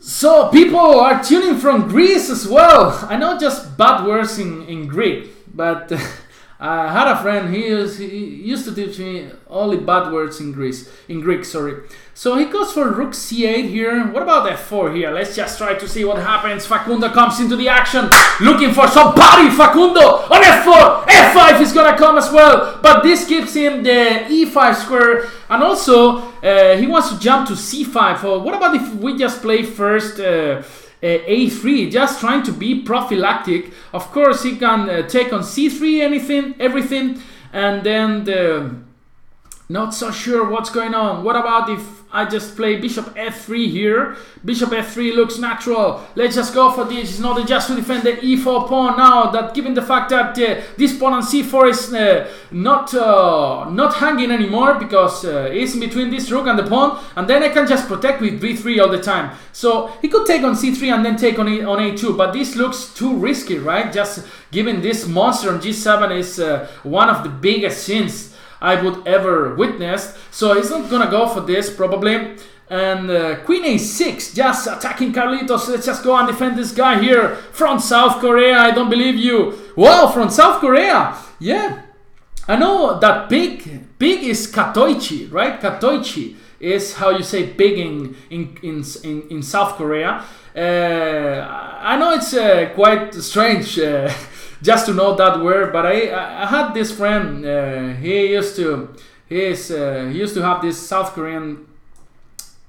So people are tuning from Greece as well. I know just bad words in, in Greek, but I had a friend. He, he used to teach me only bad words in Greece, in Greek. Sorry. So he goes for Rook C8 here. What about F4 here? Let's just try to see what happens. Facundo comes into the action, looking for some somebody. Facundo on F4. F5 is gonna come as well, but this gives him the E5 square, and also uh, he wants to jump to C5. So what about if we just play first? Uh, a3 just trying to be prophylactic. Of course he can uh, take on c3 anything everything and then the not so sure what's going on what about if I just play bishop f3 here. Bishop f3 looks natural. Let's just go for this. It's not just to defend the e4 pawn now. That given the fact that uh, this pawn on c4 is uh, not uh, not hanging anymore because uh, it's in between this rook and the pawn, and then I can just protect with b3 all the time. So he could take on c3 and then take on on a2, but this looks too risky, right? Just given this monster on g7 is uh, one of the biggest sins I would ever witness. So he's not gonna go for this probably. And uh, Queen A6 just attacking Carlitos. Let's just go and defend this guy here from South Korea. I don't believe you. Wow, from South Korea. Yeah. I know that big, big is Katoichi, right? Katoichi is how you say big in in in, in, in South Korea. Uh, I know it's uh, quite strange uh, just to know that word. But I, I had this friend. Uh, he used to he is uh, he used to have this South Korean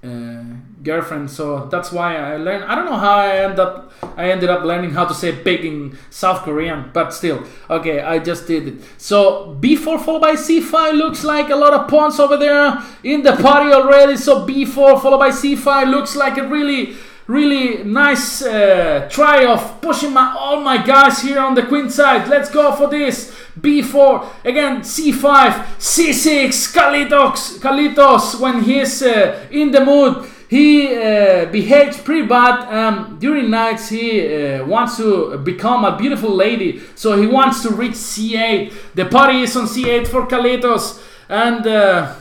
uh, girlfriend. So that's why I learned. I don't know how I end up. I ended up learning how to say big in South Korean, but still, okay. I just did it. So b4 followed by c5 looks like a lot of pawns over there in the party already. So b4 followed by c5 looks like a really really nice uh, try of pushing my, all my guys here on the queen side. Let's go for this. B4, again C5, C6, Kalitos, Kalitos when he's uh, in the mood he uh, behaves pretty bad. Um, during nights, he uh, wants to become a beautiful lady, so he wants to reach C8. The party is on C8 for Kalitos, and uh,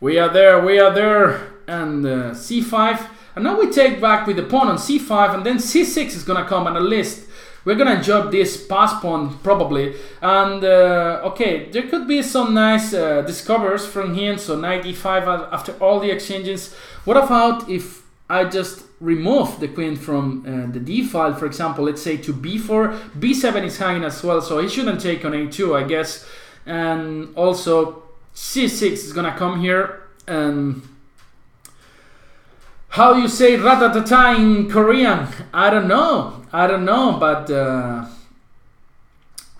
we are there, we are there, and uh, C5. And now we take back with the pawn on C5, and then C6 is gonna come on the list. We're gonna job this pass pawn probably, and uh, okay, there could be some nice uh, discovers from him. So knight e5 after all the exchanges. What about if I just remove the queen from uh, the d file, for example, let's say to b4, b7 is hanging as well, so he shouldn't take on a2, I guess. And also c6 is gonna come here and how you say ratatata in Korean? I don't know. I don't know, but uh,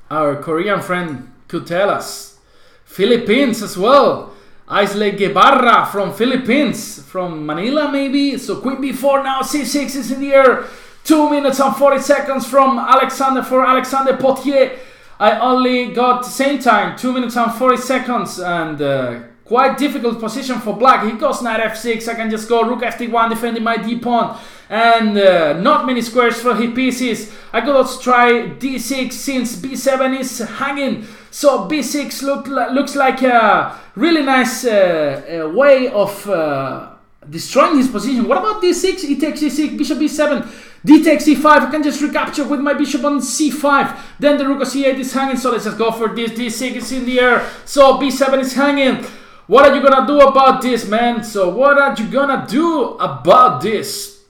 our Korean friend could tell us. Philippines as well. Aisle Guevara from Philippines, from Manila maybe. So queen b4 now, c6 is in the air. 2 minutes and 40 seconds from Alexander for Alexander Potier. I only got same time, 2 minutes and 40 seconds and uh, quite difficult position for black. He goes knight f6, I can just go rook fd1 defending my d pawn and uh, not many squares for his pieces. I could also try d6 since b7 is hanging. So b6 look, looks like a really nice uh, way of uh, destroying his position. What about d6? He takes e6, bishop b7. D takes e5, I can just recapture with my bishop on c5. Then the rook of c8 is hanging, so let's just go for this. d6 is in the air, so b7 is hanging. What are you gonna do about this, man? So what are you gonna do about this?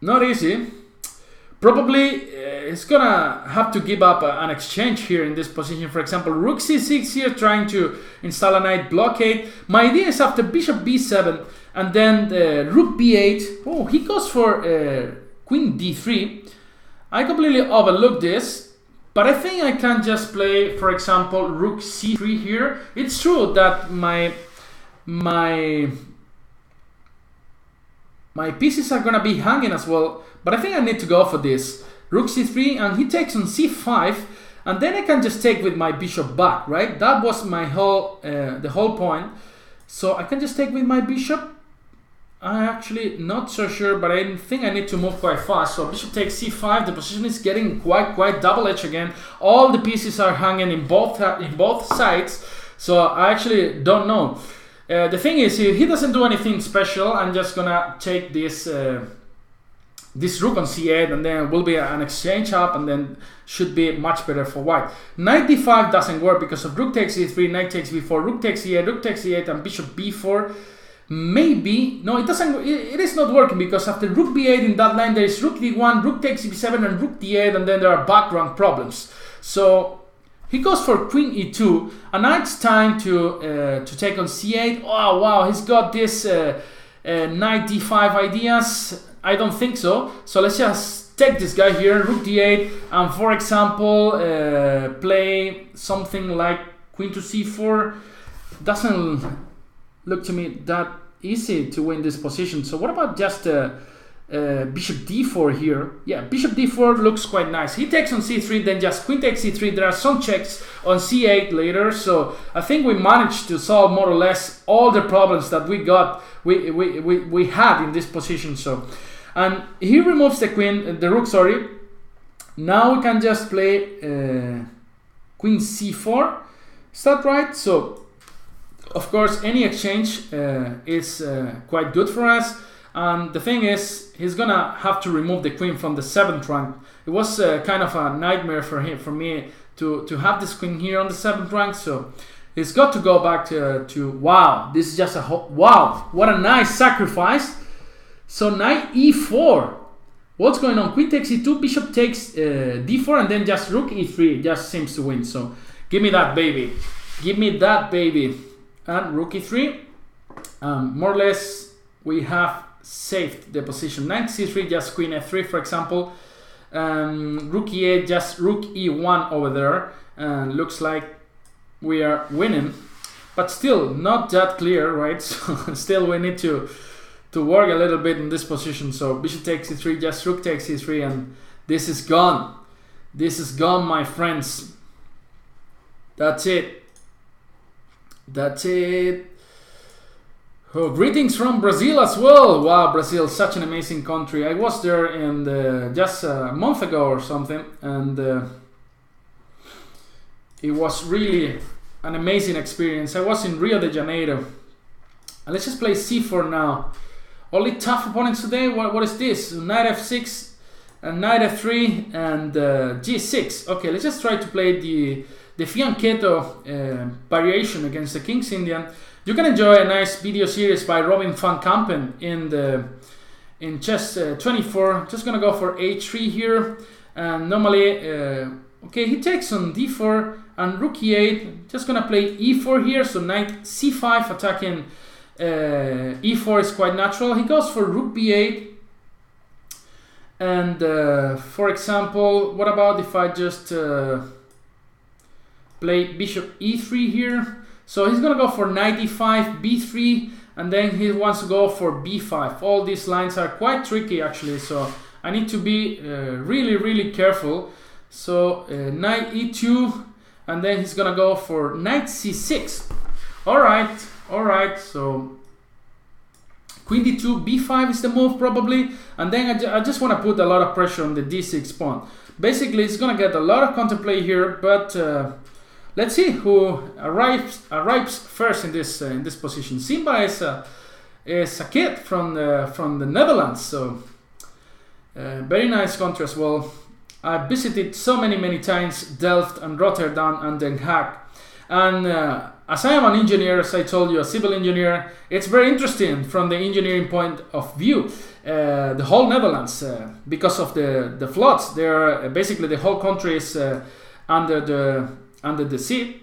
Not easy. Probably uh, it's gonna have to give up uh, an exchange here in this position. For example, rook c6 here trying to install a knight blockade. My idea is after bishop b7 and then uh, rook b8. Oh, he goes for uh, queen d3. I completely overlooked this, but I think I can just play, for example, rook c3 here. It's true that my my my pieces are gonna be hanging as well, but I think I need to go for this. Rook c3 and he takes on c5 and then I can just take with my bishop back, right? That was my whole, uh, the whole point. So I can just take with my bishop. I'm actually not so sure, but I think I need to move quite fast. So bishop takes c5. The position is getting quite quite double edged again. All the pieces are hanging in both in both sides. So I actually don't know. Uh, the thing is, if he doesn't do anything special, I'm just gonna take this uh, this rook on c8 and then will be an exchange up and then should be much better for white. Knight d5 doesn't work because of rook takes e3, knight takes b4, rook takes e8, rook takes e8 and bishop b4. Maybe, no it doesn't, it, it is not working because after rook b8 in that line there is rook d1, rook takes b7 and rook d8 and then there are back rank problems. So he goes for queen e2, and now it's time to uh, to take on c8. Oh wow, he's got this uh, uh, knight d5 ideas. I don't think so. So let's just take this guy here, rook d8, and for example, uh, play something like queen to c4. Doesn't look to me that easy to win this position. So what about just uh, uh, bishop d4 here. Yeah, bishop d4 looks quite nice. He takes on c3, then just queen takes c3. There are some checks on c8 later, so I think we managed to solve more or less all the problems that we got, we, we, we, we had in this position. So, and he removes the queen, the rook, sorry. Now we can just play uh, queen c4. Is that right? So, of course, any exchange uh, is uh, quite good for us. And the thing is, he's gonna have to remove the queen from the seventh rank. It was uh, kind of a nightmare for him, for me, to to have this queen here on the seventh rank. So he's got to go back to to wow. This is just a wow. What a nice sacrifice. So knight e4. What's going on? Queen takes e2, bishop takes uh, d4, and then just rook e3. just seems to win. So give me that baby. Give me that baby. And rook e3. Um, more or less, we have saved the position. Knight c3, just queen f3, for example. Um, rook e8, just rook e1 over there. And looks like we are winning. But still, not that clear, right? So still we need to to work a little bit in this position. So bishop takes e3, just rook takes e3, and this is gone. This is gone, my friends. That's it. That's it. Oh, greetings from Brazil as well. Wow, Brazil, such an amazing country. I was there in the, just a month ago or something, and uh, it was really an amazing experience. I was in Rio de Janeiro. And let's just play c4 now. Only tough opponents today. What, what is this? Knight f6 and knight f3 and uh, g6. Okay, let's just try to play the the fianchetto uh, variation against the King's Indian. You can enjoy a nice video series by Robin van Kampen in the in chess uh, 24. Just gonna go for h3 here, and normally, uh, okay, he takes on d4 and rook e8. Just gonna play e4 here, so knight c5 attacking uh, e4 is quite natural. He goes for rook b8. And for example, what about if I just play bishop e3 here? So he's gonna go for knight e5, b3, and then he wants to go for b5. All these lines are quite tricky actually, so I need to be uh, really, really careful. So uh, knight e2, and then he's gonna go for knight c6. All right, all right. So queen d2, b5 is the move probably, and then I, ju I just want to put a lot of pressure on the d6 pawn. Basically, it's gonna get a lot of counterplay here, but uh, let's see who arrives arrives first in this uh, in this position. Simba is a is a kid from the from the Netherlands, so uh, very nice country as well. I visited so many many times Delft and Rotterdam and Den Haag, and uh, as I am an engineer, as I told you, a civil engineer, it's very interesting from the engineering point of view. Uh, the whole Netherlands, uh, because of the the floods, there uh, basically the whole country is under the under the sea,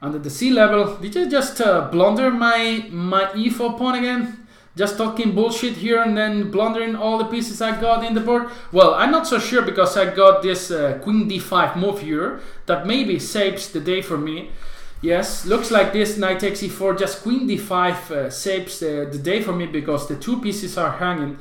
under the sea level. Did you just uh, blunder my my e4 pawn again? Just talking bullshit here and then blundering all the pieces I got in the board? Well, I'm not so sure because I got this uh, queen d5 move here that maybe saves the day for me. Yes, looks like this knight takes e4, just queen d5 uh, saves uh, the day for me because the two pieces are hanging.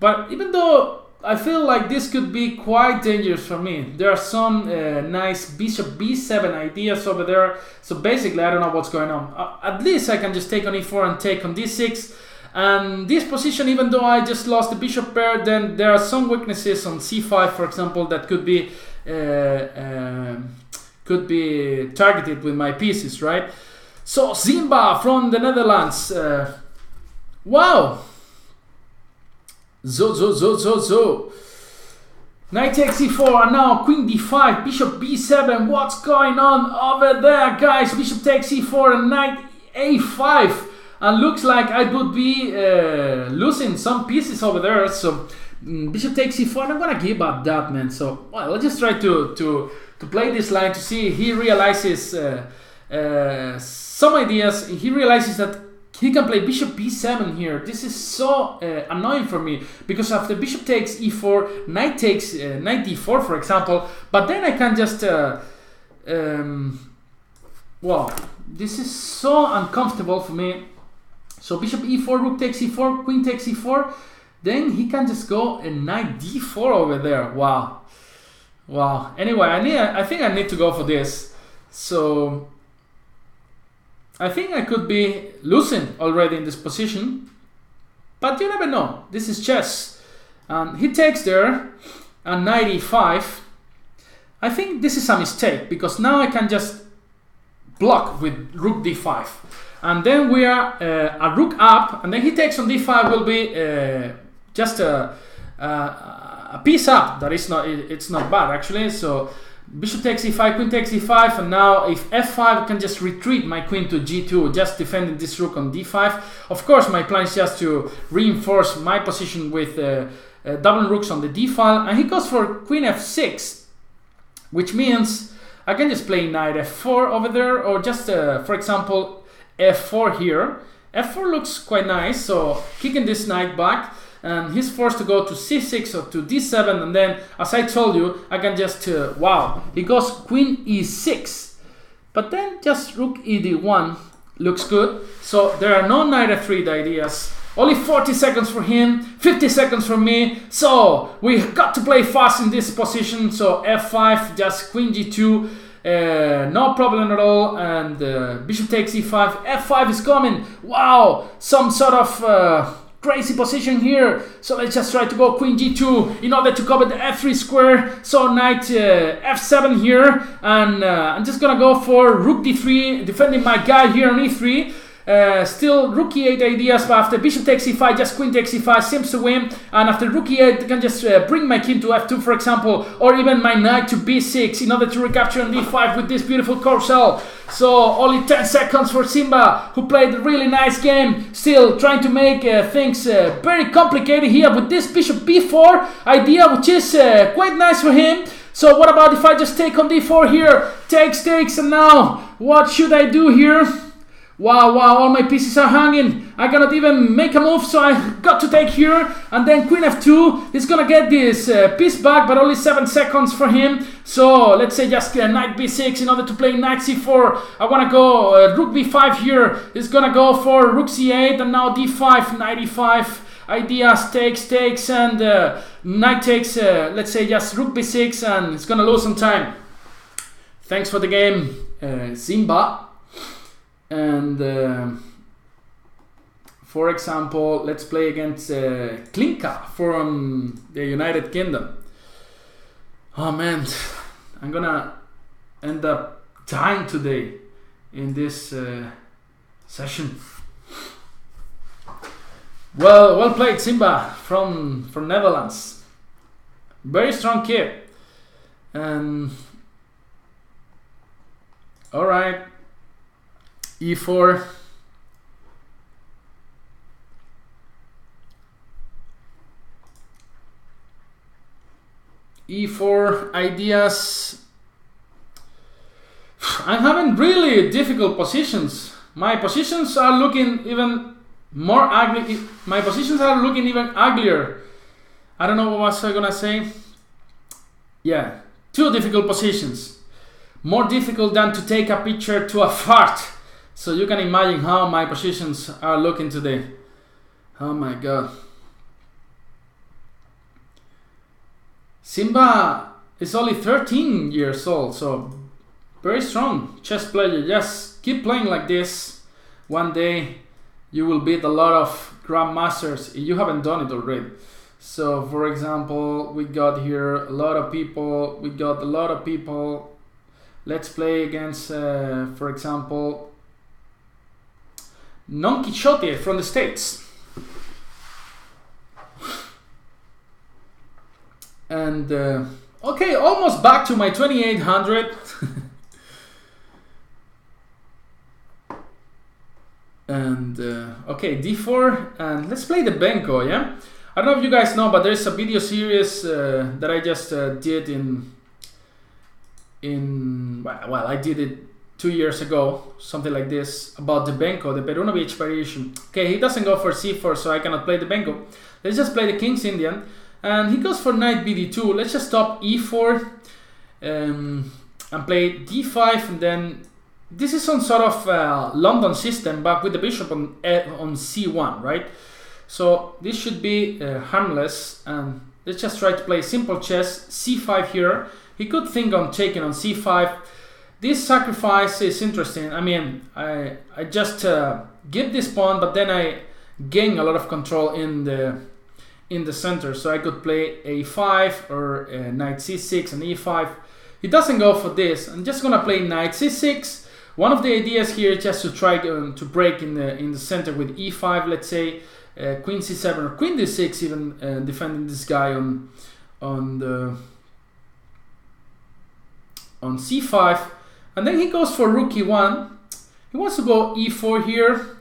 But even though I feel like this could be quite dangerous for me, there are some uh, nice bishop b7 ideas over there. So basically, I don't know what's going on. Uh, at least I can just take on e4 and take on d6. And this position, even though I just lost the bishop pair, then there are some weaknesses on c5, for example, that could be uh, um, could be targeted with my pieces, right? So Simba from the Netherlands. Uh, wow. Zo, zo, zo, zo, zo. Knight takes e4 and now queen d5, bishop b7. What's going on over there, guys? Bishop takes e4 and knight a5. And looks like I would be uh, losing some pieces over there. So mm, bishop takes e4. I'm gonna give up that, man. So well, let's just try to to to play this line to see he realizes uh, uh, some ideas. He realizes that he can play bishop b7 here. This is so uh, annoying for me because after bishop takes e4, knight takes uh, knight d4, for example. But then I can just uh, um, well, this is so uncomfortable for me. So bishop e4, rook takes e4, queen takes e4. Then he can just go and knight d4 over there. Wow. Wow. Anyway, I need. I think I need to go for this. So I think I could be losing already in this position, but you never know. This is chess. And he takes there a 95. I think this is a mistake because now I can just block with rook d5. And then we are uh, a rook up, and then he takes on d5 will be uh, just a, a, a piece up. That is not, it, it's not bad actually. So bishop takes e5, queen takes e5, and now if f5, I can just retreat my queen to g2, just defending this rook on d5. Of course, my plan is just to reinforce my position with uh, uh, double rooks on the d file, and he goes for queen f6, which means I can just play knight f4 over there, or just, uh, for example, f4 here. f4 looks quite nice, so kicking this knight back, and he's forced to go to c6 or to d7, and then, as I told you, I can just, uh, wow, he goes queen e6, but then just rook ed1 looks good. So there are no knight f3 ideas. Only 40 seconds for him, 50 seconds for me. So we got to play fast in this position. So f5, just queen g2. Uh, no problem at all. And uh, bishop takes e5. f5 is coming. Wow, some sort of uh, crazy position here. So let's just try to go queen g2 in order to cover the f3 square. So knight uh, f7 here. And uh, I'm just gonna go for rook d3, defending my guy here on e3. Uh, still rook e8 ideas, but after bishop takes e5, just queen takes e5 seems to win. And after rook e8, I can just uh, bring my king to f2, for example, or even my knight to b6 in order to recapture on d5 with this beautiful corcel. So only 10 seconds for Simba, who played a really nice game. Still trying to make uh, things uh, very complicated here with this bishop b4 idea, which is uh, quite nice for him. So what about if I just take on d4 here? Takes, takes, and now what should I do here? Wow, wow, all my pieces are hanging. I cannot even make a move, so I got to take here. And then queen f2 is gonna get this uh, piece back, but only 7 seconds for him. So let's say just uh, knight b6 in order to play knight c4. I wanna go uh, rook b5 here. Is gonna go for rook c8 and now d5, knight e5. Ideas takes, takes, and uh, knight takes, uh, let's say just rook b6, and it's gonna lose some time. Thanks for the game, uh, Simba. And uh, for example, let's play against uh, Klinka from the United Kingdom. Oh man, I'm gonna end up dying today in this uh, session. Well, well played, Simba from from Netherlands. Very strong kid. And all right, e4 e4 ideas. I'm having really difficult positions. My positions are looking even more ugly. My positions are looking even uglier. I don't know what was I gonna say. Yeah two difficult positions. More difficult than to take a picture to a fart so you can imagine how my positions are looking today. Oh my god. Simba is only 13 years old, so very strong chess player. Just keep playing like this. One day you will beat a lot of grandmasters if you haven't done it already. So, for example, we got here a lot of people. We got a lot of people. Let's play against, uh, for example, Non Quixote from the States. And uh, okay, almost back to my 2800. and uh, okay, d4, and let's play the Benko, yeah? I don't know if you guys know, but there's a video series uh, that I just uh, did in in well, I did it two years ago, something like this, about the Benko, the Perunovic variation. Okay, he doesn't go for c4, so I cannot play the Benko. Let's just play the King's Indian. And he goes for knight bd2. Let's just stop e4 um, and play d5 and then this is some sort of uh, London system but with the bishop on, uh, on c1, right? So this should be uh, harmless and let's just try to play simple chess, c5 here. He could think on taking on c5 this sacrifice is interesting. I mean, I I just uh, give this pawn, but then I gain a lot of control in the in the center. So I could play a5 or uh, knight c6 and e5. He doesn't go for this. I'm just gonna play knight c6. One of the ideas here is just to try um, to break in the in the center with e5. Let's say uh, queen c7 or queen d6, even uh, defending this guy on on the on c5 and then he goes for rook e1. He wants to go e4 here.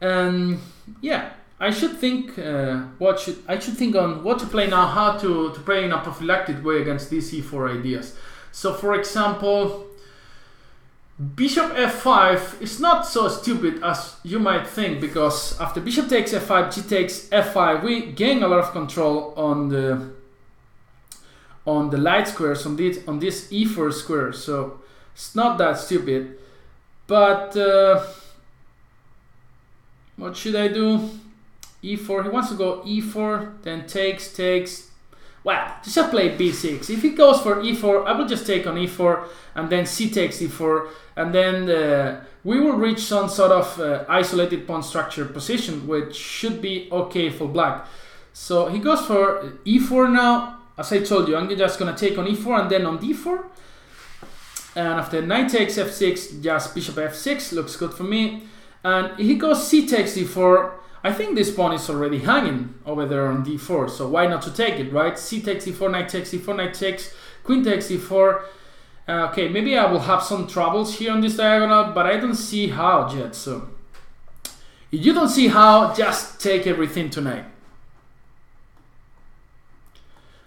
And yeah, I should think uh, what should I should think on what to play now, how to, to play in a prophylactic way against these e4 ideas. So for example, bishop f5 is not so stupid as you might think because after bishop takes f5, g takes f5, we gain a lot of control on the on the light squares on this on this e4 square. So it's not that stupid. But uh, what should I do? e4. He wants to go e4, then takes, takes. Well, just play b6. If he goes for e4, I will just take on e4, and then c takes e4, and then uh, we will reach some sort of uh, isolated pawn structure position, which should be okay for black. So he goes for e4 now. As I told you, I'm just gonna take on e4 and then on d4. And after knight takes f6, just bishop f6 looks good for me. And he goes c takes d4. I think this pawn is already hanging over there on d4, so why not to take it, right? c takes d4, knight takes d4, knight takes, queen takes d4. Uh, okay, maybe I will have some troubles here on this diagonal, but I don't see how yet, so... If you don't see how, just take everything tonight.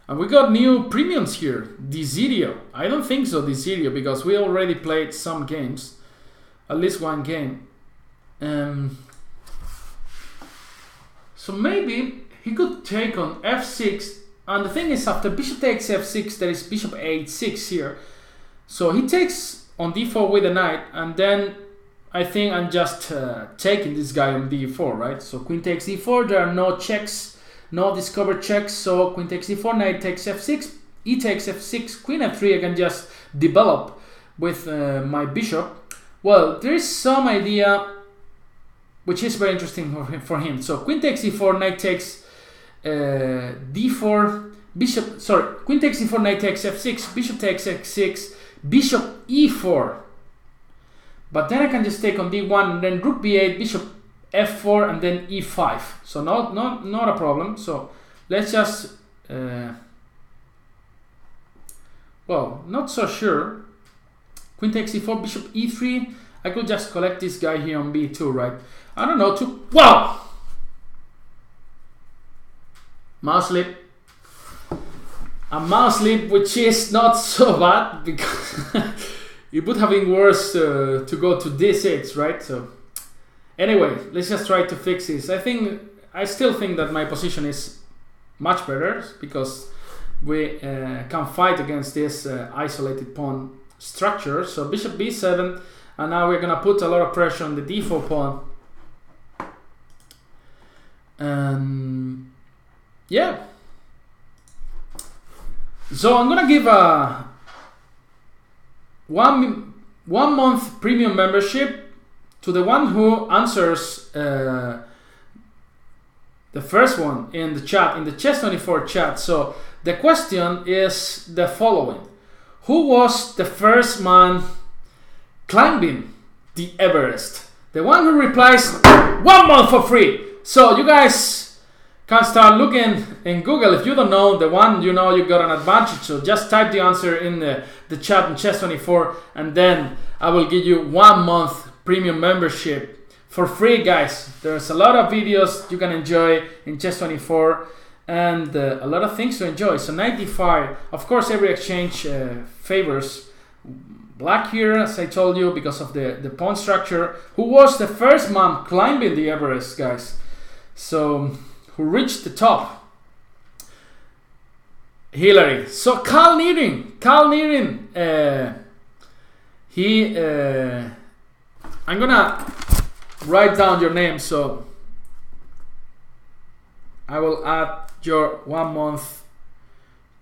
And we got new premiums here. Desirio. I don't think so, Desirio, because we already played some games. At least one game. Um, so maybe he could take on f6. And the thing is, after bishop takes f6, there is bishop a6 here. So he takes on d4 with a knight. And then I think I'm just uh, taking this guy on d4, right? So queen takes d4. There are no checks no discovered checks, so queen takes e4, knight takes f6, e takes f6, queen f3 I can just develop with uh, my bishop. Well, there is some idea which is very interesting for him. For him. So queen takes e4, knight takes uh, d4, bishop, sorry, queen takes e4, knight takes f6, bishop takes x6, bishop e4. But then I can just take on d1, and then rook b8, bishop f4 and then e5 so not not not a problem. So let's just uh, well not so sure. Queen takes e4 bishop e3 I could just collect this guy here on b2 right? I don't know to wow! Mouse slip a mouse slip which is not so bad because it would have been worse uh, to go to d6 right? So Anyway, let's just try to fix this. I think I still think that my position is much better because we uh, can fight against this uh, isolated pawn structure. So bishop b7, and now we're gonna put a lot of pressure on the d4 pawn. And yeah. So I'm gonna give a one one month premium membership to the one who answers uh, the first one in the chat, in the Chess24 chat. So the question is the following Who was the first man climbing the Everest? The one who replies one month for free. So you guys can start looking in Google. If you don't know the one, you know you got an advantage. So just type the answer in the, the chat in Chess24 and then I will give you one month premium membership for free guys. There's a lot of videos you can enjoy in chess24 and uh, a lot of things to enjoy. So 95 of course every exchange uh, favors black here as i told you because of the the pawn structure who was the first man climbing the everest guys. So who reached the top. Hillary. So Cal Nearing, Cal Nearing, uh, he uh, I'm gonna write down your name so I will add your one month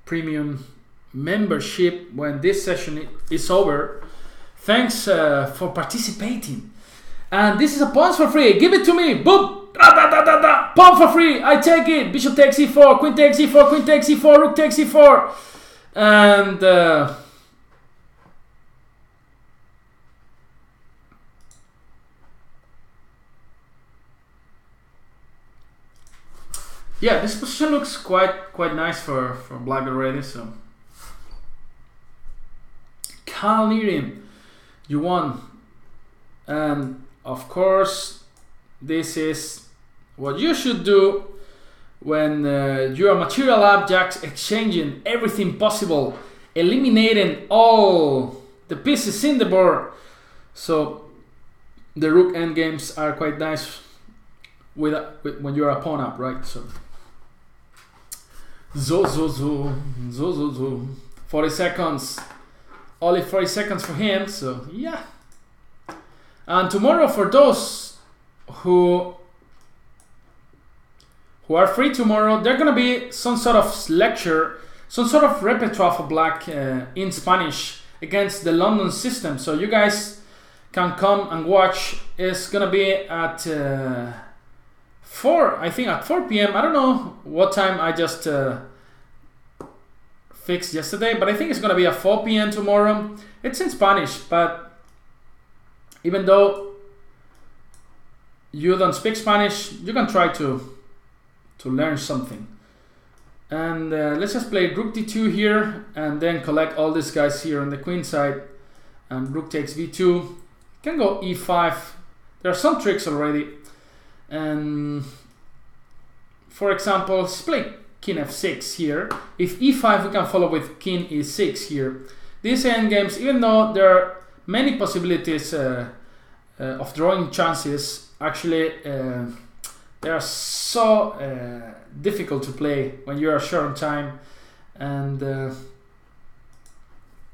premium membership when this session is over. Thanks uh, for participating. And this is a pawn for free. Give it to me. Boop. Da, da, da, da, da. Pawn for free. I take it. Bishop takes e4. Queen takes e4. Queen takes e4. Rook takes e4. And uh, yeah, this position looks quite quite nice for, for black already, so. Cal you won. And of course, this is what you should do when uh, you are material objects exchanging everything possible, eliminating all the pieces in the board. So the rook endgames are quite nice with, with when you're a pawn up, right? So. Zo, zo, zo, zo, zo, zo. 40 seconds. Only 40 seconds for him, so yeah. And tomorrow, for those who who are free tomorrow, there's gonna be some sort of lecture, some sort of repertoire for black uh, in Spanish against the London system. So you guys can come and watch. It's gonna be at uh, four, I think at 4 p.m. I don't know what time I just uh, fixed yesterday, but I think it's gonna be at 4 p.m. tomorrow. It's in Spanish, but even though you don't speak Spanish, you can try to to learn something. And uh, let's just play rook d2 here and then collect all these guys here on the queen side. And rook takes v2. Can go e5. There are some tricks already. And for example, play king f6 here. If e5, we can follow with king e6 here. These endgames, even though there are many possibilities uh, uh, of drawing chances, actually uh, they are so uh, difficult to play when you are short on time and uh,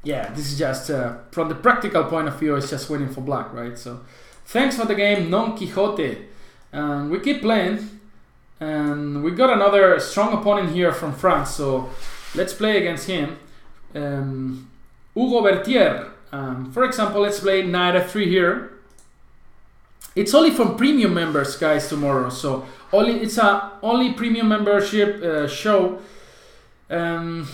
yeah this is just uh, from the practical point of view it's just winning for black right so thanks for the game non quixote and we keep playing and we got another strong opponent here from france so let's play against him um, hugo bertier um, for example let's play knight f3 here it's only from premium members, guys, tomorrow. So only it's a only premium membership uh, show. Um,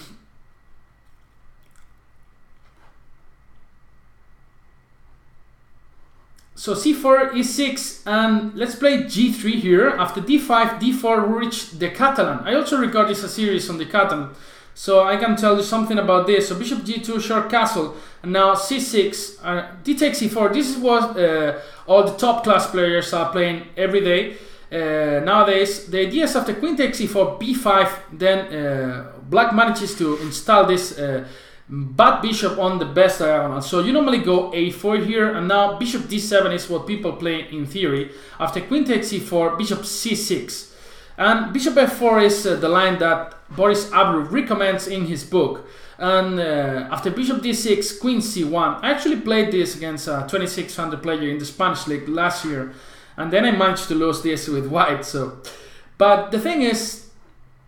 so c4, e6, and let's play g3 here. After d5, d4 we reach the Catalan. I also record this a series on the Catalan. So I can tell you something about this. So bishop g2, short castle, and now c6, uh, d takes c4. This is what uh, all the top class players are playing every day. Uh, nowadays, the idea is after queen takes e4, b5, then uh, black manages to install this bad bishop on the best diagonal. So you normally go a4 here, and now bishop d7 is what people play in theory. After queen takes e4, bishop c6. And bishop f4 is uh, the line that Boris Avrukh recommends in his book. And uh, after bishop d6, queen c1. I actually played this against a 2600 player in the Spanish league last year. And then I managed to lose this with white. So, But the thing is,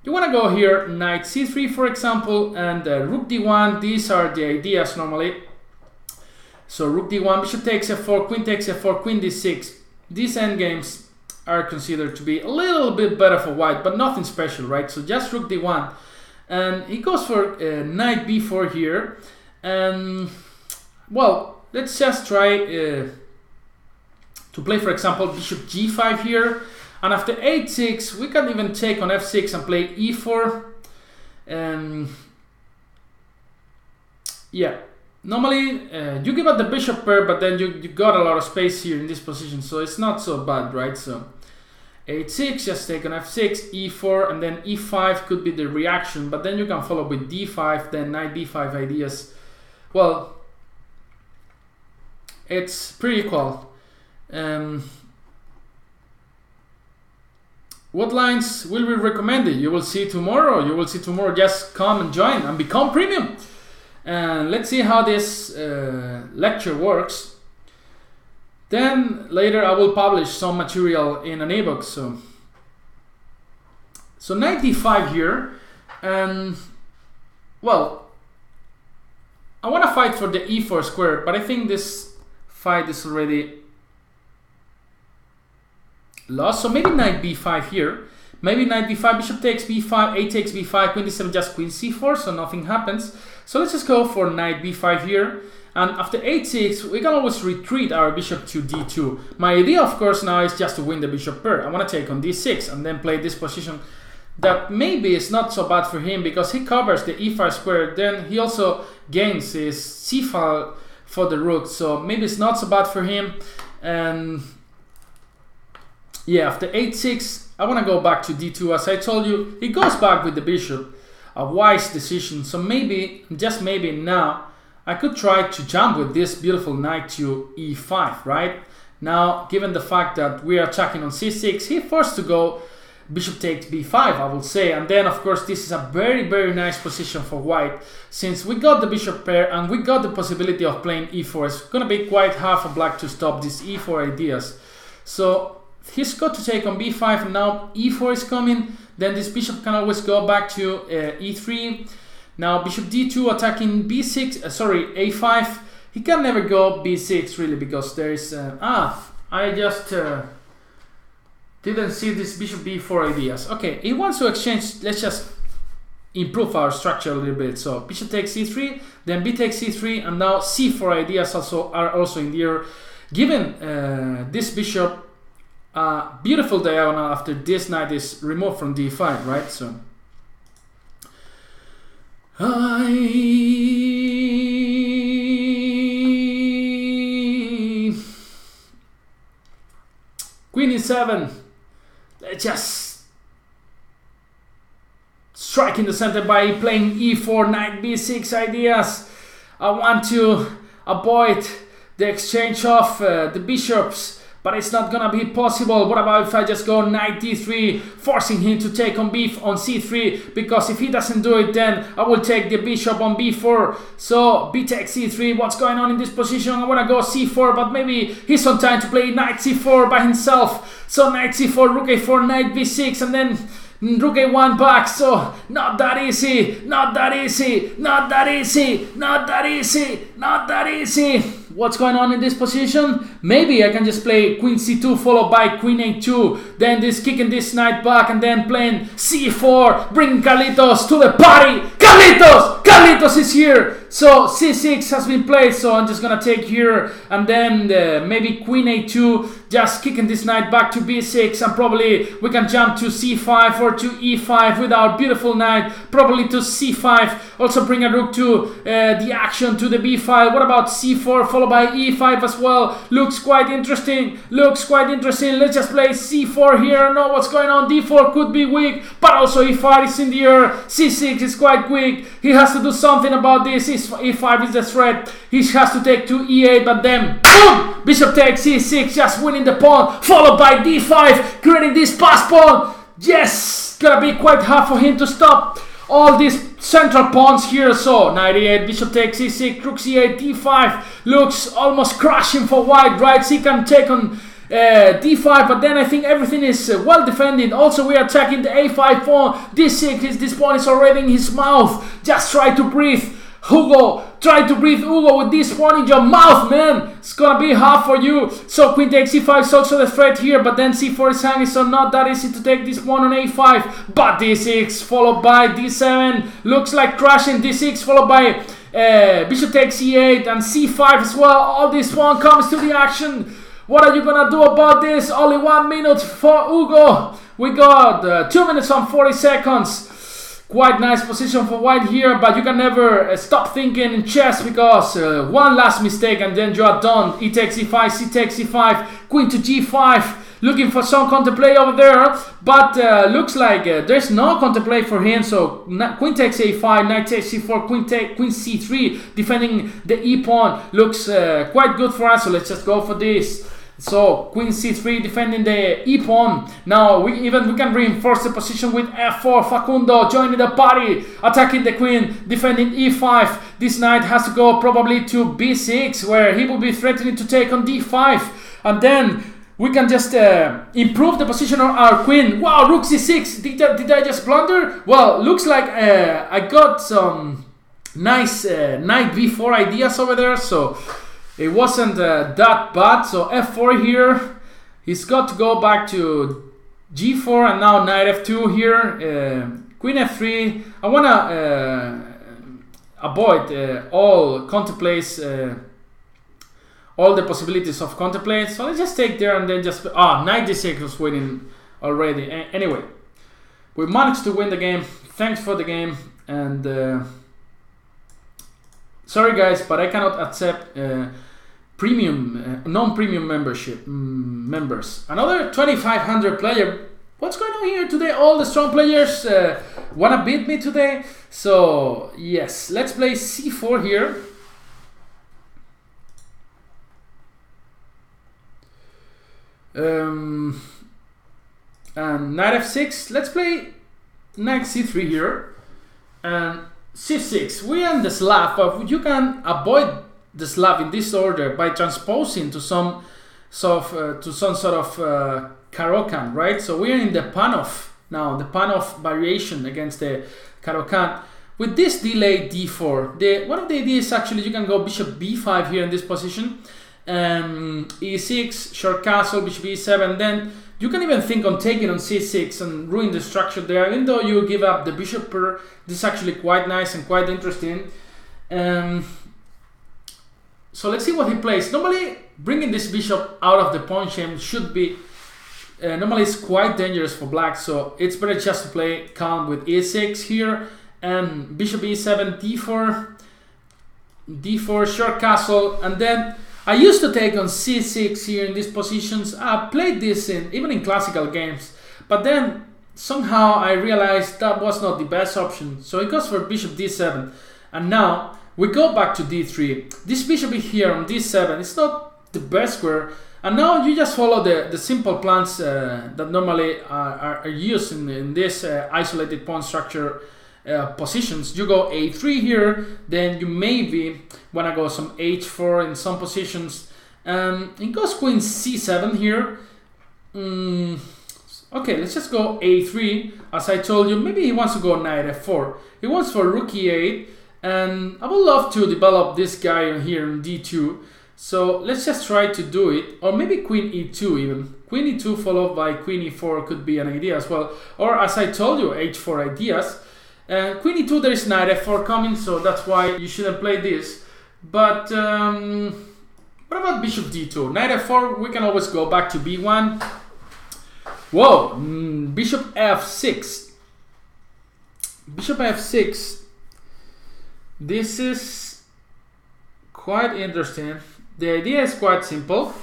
you want to go here, knight c3 for example, and uh, rook d1. These are the ideas normally. So rook d1, bishop takes f4, queen takes f4, queen d6. These endgames are considered to be a little bit better for white, but nothing special, right? So just rook d1. And he goes for uh, knight b4 here. And, well, let's just try uh, to play, for example, bishop g5 here. And after a6, we can even take on f6 and play e4. And, yeah, normally uh, you give up the bishop pair, but then you, you got a lot of space here in this position, so it's not so bad, right? So a6, just take on f6, e4, and then e5 could be the reaction, but then you can follow with d5, then knight d5 ideas. Well, it's pretty equal. Um, what lines will we recommend? You will see tomorrow. You will see tomorrow. Just come and join and become premium. And let's see how this uh, lecture works. Then later I will publish some material in an ebook. So, so 95 here, and well, I want to fight for the e4 square, but I think this fight is already lost. So maybe knight b5 here. Maybe knight b5, bishop takes b5, a takes b5, queen d7, just queen c4, so nothing happens. So let's just go for knight b5 here. And after a6, we can always retreat our bishop to d2. My idea, of course, now is just to win the bishop pair. I want to take on d6 and then play this position that maybe is not so bad for him because he covers the e5 square. Then he also gains his c file for the rook. So maybe it's not so bad for him. And yeah, after h6, I want to go back to d2. As I told you, he goes back with the bishop. A wise decision. So maybe, just maybe now, I could try to jump with this beautiful knight to e5, right? Now, given the fact that we are attacking on c6, he forced to go bishop takes b5, I would say. And then, of course, this is a very, very nice position for white. Since we got the bishop pair and we got the possibility of playing e4, it's going to be quite hard for black to stop these e4 ideas. So, he's got to take on b5 and now e4 is coming. Then this bishop can always go back to uh, e3 now bishop d2 attacking b6 uh, sorry a5 he can never go b6 really because there is uh, ah I just uh, didn't see this bishop b4 ideas. Okay he wants to exchange let's just improve our structure a little bit. So bishop takes c3 then b takes c3 and now c4 ideas also are also in there given uh, this bishop uh, beautiful diagonal after this knight is removed from d5 right? So I Queen e7 let's just strike in the center by playing e4 knight b6 ideas. I want to avoid the exchange of uh, the bishops but it's not gonna be possible. What about if I just go knight d3, forcing him to take on b on c3? Because if he doesn't do it, then I will take the bishop on b4. So b takes c3. What's going on in this position? I wanna go c4, but maybe he's on time to play knight c4 by himself. So knight c4, rook a4, knight b6, and then Rook a1 back, so not that easy, not that easy, not that easy, not that easy, not that easy what's going on in this position? Maybe I can just play queen c2 followed by queen a2, then this kicking this knight back and then playing c4, bring Carlitos to the party. Carlitos! Carlitos is here! So c6 has been played, so I'm just gonna take here and then uh, maybe queen a2, just kicking this knight back to b6 and probably we can jump to c5 or to e5 with our beautiful knight, probably to c5, also bring a rook to uh, the action to the b5. What about c4 followed by e5 as well? Looks quite interesting, looks quite interesting. Let's just play c4 here, know what's going on. d4 could be weak, but also e5 is in the air, c6 is quite weak. He has to do something about this e5 is the threat. He has to take to e8, but then boom! Bishop takes e6, just winning the pawn, followed by d5, creating this pass pawn. Yes, gonna be quite hard for him to stop all these central pawns here. So 98, bishop takes e6, rook c8, d5 looks almost crushing for white, right? He can take on uh, d5 but then I think everything is uh, well defended also we are attacking the a5 pawn d6 is, this pawn is already in his mouth just try to breathe Hugo, try to breathe Hugo with this one in your mouth, man. It's gonna be hard for you. So queen takes c5 is also the threat here, but then c4 is hanging, so not that easy to take this pawn on a5. But d6 followed by d7. Looks like crashing d6 followed by uh, bishop takes e8 and c5 as well. All this pawn comes to the action. What are you gonna do about this? Only one minute for Hugo. We got uh, two minutes and 40 seconds. Quite nice position for white here, but you can never uh, stop thinking in chess because uh, one last mistake and then you are done. E takes e5, c takes e5, queen to g5. Looking for some counterplay over there, but uh, looks like uh, there's no counterplay for him. So queen takes a5, knight takes c4, queen take queen c3, defending the e pawn looks uh, quite good for us. So let's just go for this. So queen c3 defending the e pawn. Now we even we can reinforce the position with f4. Facundo joining the party, attacking the queen, defending e5. This knight has to go probably to b6, where he will be threatening to take on d5, and then. We can just uh, improve the position of our queen. Wow, rook c6. Did, I, did I just blunder? Well, looks like uh, I got some nice uh, knight b4 ideas over there. So it wasn't uh, that bad. So f4 here. He's got to go back to g4 and now knight f2 here. Uh, queen f3. I want to uh, avoid uh, all contemplates, uh, all the possibilities of contemplate. So let's just take there and then just... Ah, knight d6 was winning already. A anyway, we managed to win the game. Thanks for the game. And... Uh, sorry guys, but I cannot accept premium, uh, non-premium membership mm, members. Another 2,500 player. What's going on here today? All the strong players uh, wanna beat me today. So yes, let's play c4 here. Um, and knight f6. Let's play knight c3 here. And c6. We end the Slav, but you can avoid the Slav in this order by transposing to some sort of, uh, to some sort of uh, Caro-Kann, right? So we're in the Panov now, the Panov variation against the Caro-Kann. With this delay d4, the one of the ideas actually you can go bishop b5 here in this position, um, e6, short castle, bishop e7, then you can even think on taking on c6 and ruin the structure there, even though you give up the bishop pair. This is actually quite nice and quite interesting. Um, so let's see what he plays. Normally, bringing this bishop out of the pawn chain should be uh, normally it's quite dangerous for black, so it's better just to play calm with e6 here and bishop e7, d4, d4, short castle, and then I used to take on c6 here in these positions. I played this in even in classical games, but then somehow I realized that was not the best option. So it goes for bishop d7, and now we go back to d3. This bishop here on d7 is not the best square, and now you just follow the, the simple plans uh, that normally are, are, used in, in this uh, isolated pawn structure uh, positions. You go a3 here, then you maybe want to go some h4 in some positions. Um, it goes queen c7 here. Mm, okay, let's just go a3. As I told you, maybe he wants to go knight f4. He wants for rook e8, and I would love to develop this guy here in d2. So let's just try to do it, or maybe queen e2 even. Queen e2 followed by queen e4 could be an idea as well. Or as I told you, h4 ideas. Uh, queen e2 there is knight f4 coming, so that's why you shouldn't play this. But um, what about bishop d2? Knight f4, we can always go back to b1. Whoa, mm, bishop f6. Bishop f6. This is quite interesting. The idea is quite simple.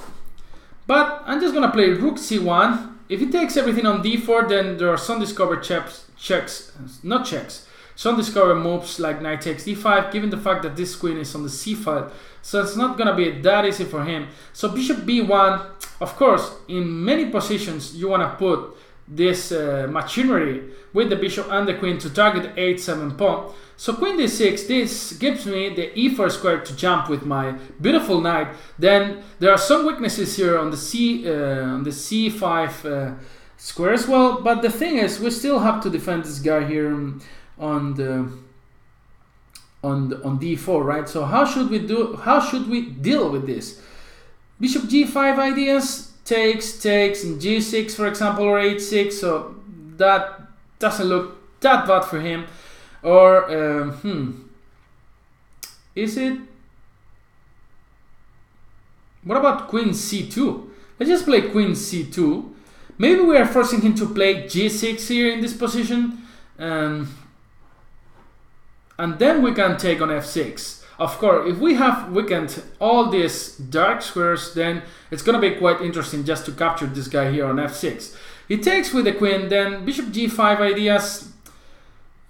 But I'm just gonna play rook c1. If he takes everything on d4, then there are some discovered checks checks, not checks, some discover moves like knight takes d5, given the fact that this queen is on the c file. So it's not gonna be that easy for him. So bishop b1, of course, in many positions you wanna put this uh, machinery with the bishop and the queen to target the h7 pawn. So queen d6, this gives me the e4 square to jump with my beautiful knight. Then there are some weaknesses here on the c uh, on the c5 uh, square as well. But the thing is, we still have to defend this guy here on the on on d4, right? So how should we do? How should we deal with this? Bishop g5 ideas takes takes and g6 for example or h6. So that doesn't look that bad for him. Or um, hmm, is it? What about queen c2? Let's just play queen c2 Maybe we are forcing him to play g6 here in this position. Um, and then we can take on f6. Of course, if we have weakened all these dark squares, then it's gonna be quite interesting just to capture this guy here on f6. He takes with the queen, then bishop g5 ideas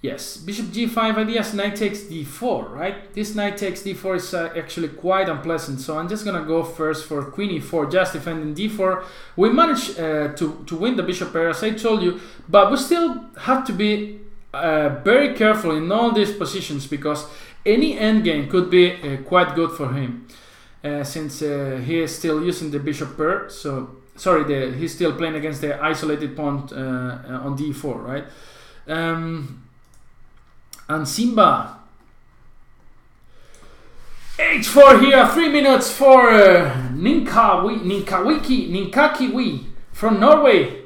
Yes, bishop g5 ideas, knight takes d4, right? This knight takes d4 is uh, actually quite unpleasant, so I'm just gonna go first for queen e4, just defending d4. We managed uh, to, to win the bishop pair, as I told you, but we still have to be uh, very careful in all these positions, because any endgame could be uh, quite good for him, uh, since uh, he is still using the bishop pair, so, sorry, the, he's still playing against the isolated pawn on d4, right? Um, and Simba. H4 here, 3 minutes for uh, Ninkawi, Ninkawiki, Ninkakiwi from Norway.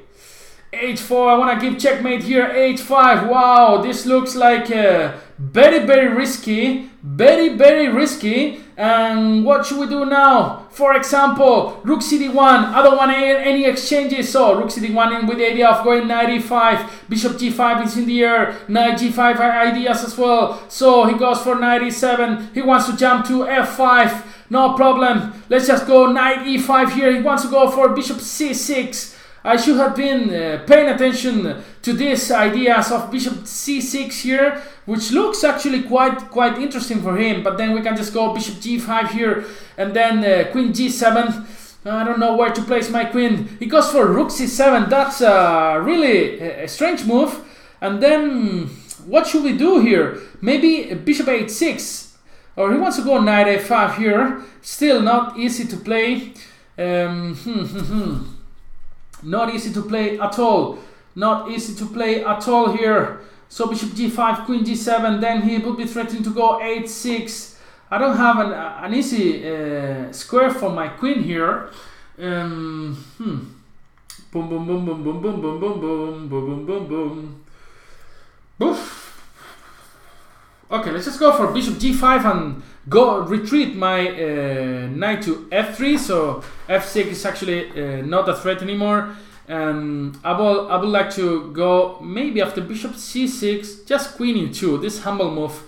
H4, I want to give checkmate here. H5, wow, this looks like uh, very, very risky. Very, very risky. And what should we do now? For example, Rook CD1. I don't want any exchanges. So Rook CD1 in with the idea of going knight e5. Bishop g5 is in the air. Knight g5 ideas as well. So he goes for knight e7. He wants to jump to f5. No problem. Let's just go knight e5 here. He wants to go for bishop c6. I should have been uh, paying attention to these ideas of bishop c6 here, which looks actually quite quite interesting for him. But then we can just go bishop g5 here, and then uh, queen g7. I don't know where to place my queen. He goes for rook c7. That's uh, really a strange move. And then what should we do here? Maybe bishop h6. Or he wants to go knight a5 here. Still not easy to play. Um, hmm, hmm, hmm. Not easy to play at all. Not easy to play at all here. So bishop g5, queen g7, then he would be threatening to go 8-6. I don't have an, an easy uh, square for my queen here. Um, hmm. Boom, boom, boom, boom, boom, boom, boom, boom, boom, boom, boom, boom, boom. Boof. Okay, let's just go for bishop g5 and go retreat my uh, knight to f3. So f6 is actually uh, not a threat anymore. I will, I would like to go maybe after bishop c6, just queen e2, this humble move.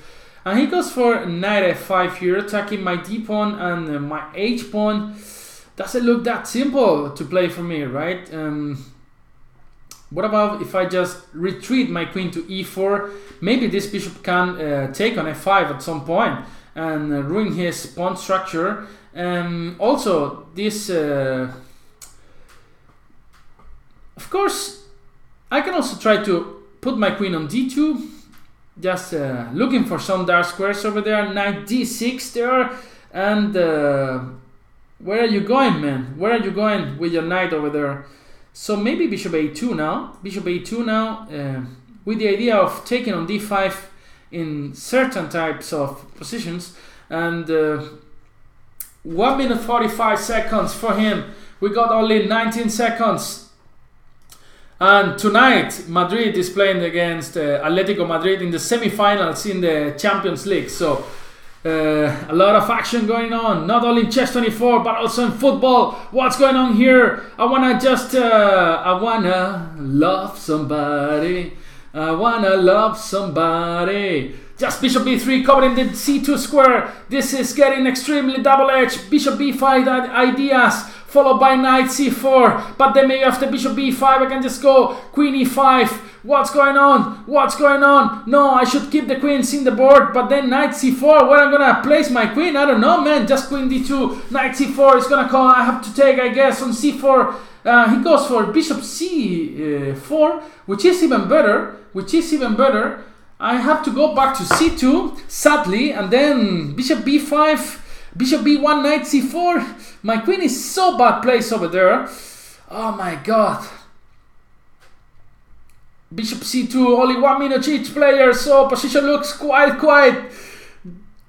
And he goes for knight f5 here, attacking my d pawn and uh, my h pawn. Doesn't look that simple to play for me, right? Um, what about if I just retreat my queen to e4? Maybe this bishop can uh, take on f5 at some point and uh, ruin his pawn structure. Um, also, this uh, of course, I can also try to put my queen on d2, just uh, looking for some dark squares over there. Knight d6 there, and uh, where are you going, man? Where are you going with your knight over there? So maybe bishop a2 now. Bishop a2 now, uh, with the idea of taking on d5 in certain types of positions, and uh, 1 minute 45 seconds for him. We got only 19 seconds and tonight, Madrid is playing against uh, Atletico Madrid in the semi-finals in the Champions League. So uh, a lot of action going on, not only in chess 24 but also in football. What's going on here? I wanna just, uh, I wanna love somebody. I wanna love somebody. Just bishop b3 covering the c2 square. This is getting extremely double-edged. Bishop b5 ideas followed by knight c4. But then maybe after bishop b5, I can just go queen e5. What's going on? What's going on? No, I should keep the queens in the board, but then knight c4. Where I'm gonna place my queen? I don't know, man. Just queen d2. Knight c4 is gonna call. I have to take, I guess, on c4. Uh, he goes for bishop c4, which is even better. Which is even better. I have to go back to c2, sadly, and then bishop b5 Bishop b1, knight c4. My queen is so bad placed over there. Oh my god. Bishop c2, only one minute each player, so position looks quite, quite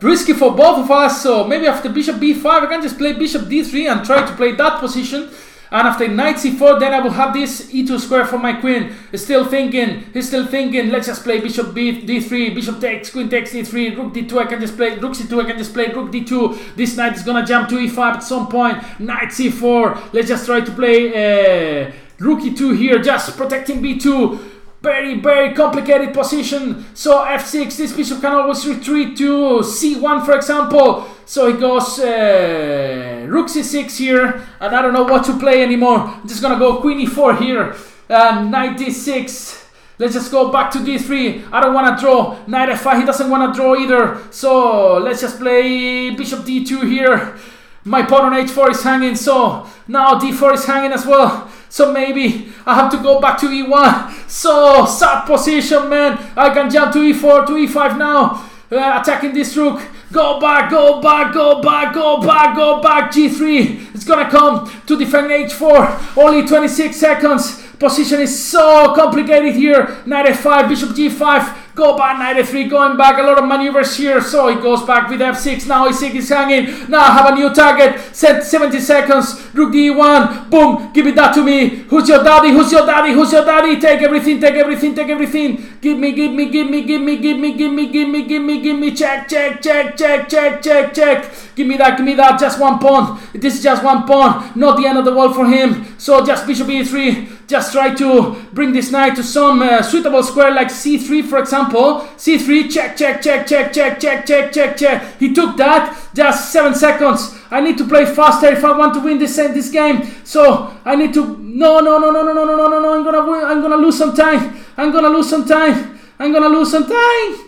risky for both of us. So maybe after bishop b5, I can just play bishop d3 and try to play that position. And after knight c4, then I will have this e2 square for my queen. Still thinking, he's still thinking, let's just play bishop b d3, bishop takes, queen takes d3, rook d2, I can just play, rook c2, I can just play rook d2. This knight is gonna jump to e5 at some point. Knight c4, let's just try to play uh, rook e2 here, just protecting b2 very very complicated position so f6 this bishop can always retreat to c1 for example so he goes uh, rook c6 here, and I don't know what to play anymore. I'm just gonna go queen e4 here, and knight d6. Let's just go back to d3. I don't want to draw. Knight f5. He doesn't want to draw either. So let's just play bishop d2 here. My pawn on h4 is hanging, so now d4 is hanging as well. So maybe I have to go back to e1. So sad position, man. I can jump to e4 to e5 now. Uh, attacking this rook. Go back, go back, go back, go back, go back. G3 It's gonna come to defend H4. Only 26 seconds. Position is so complicated here. Knight f5, bishop g5. Go back, 93, going back. A lot of maneuvers here. So he goes back with f6. Now e6 is hanging. Now I have a new target. Set 70 seconds. Rook d1. Boom. Give it that to me. Who's your daddy? Who's your daddy? Who's your daddy? Take everything, take everything, take everything. Give me, give me, give me, give me, give me, give me, give me, give me, give me. Check, check, check, check, check, check, check. Give me that, give me that. Just one pawn. This is just one pawn. Not the end of the world for him. So just bishop e3. Just try to bring this knight to some uh, suitable square like c3 for example. c3, check, check, check, check, check, check, check, check, check. He took that, just 7 seconds. I need to play faster if I want to win this this game. So I need to no no no no no no no no no I'm gonna win, I'm gonna lose some time. I'm gonna lose some time. I'm gonna lose some time.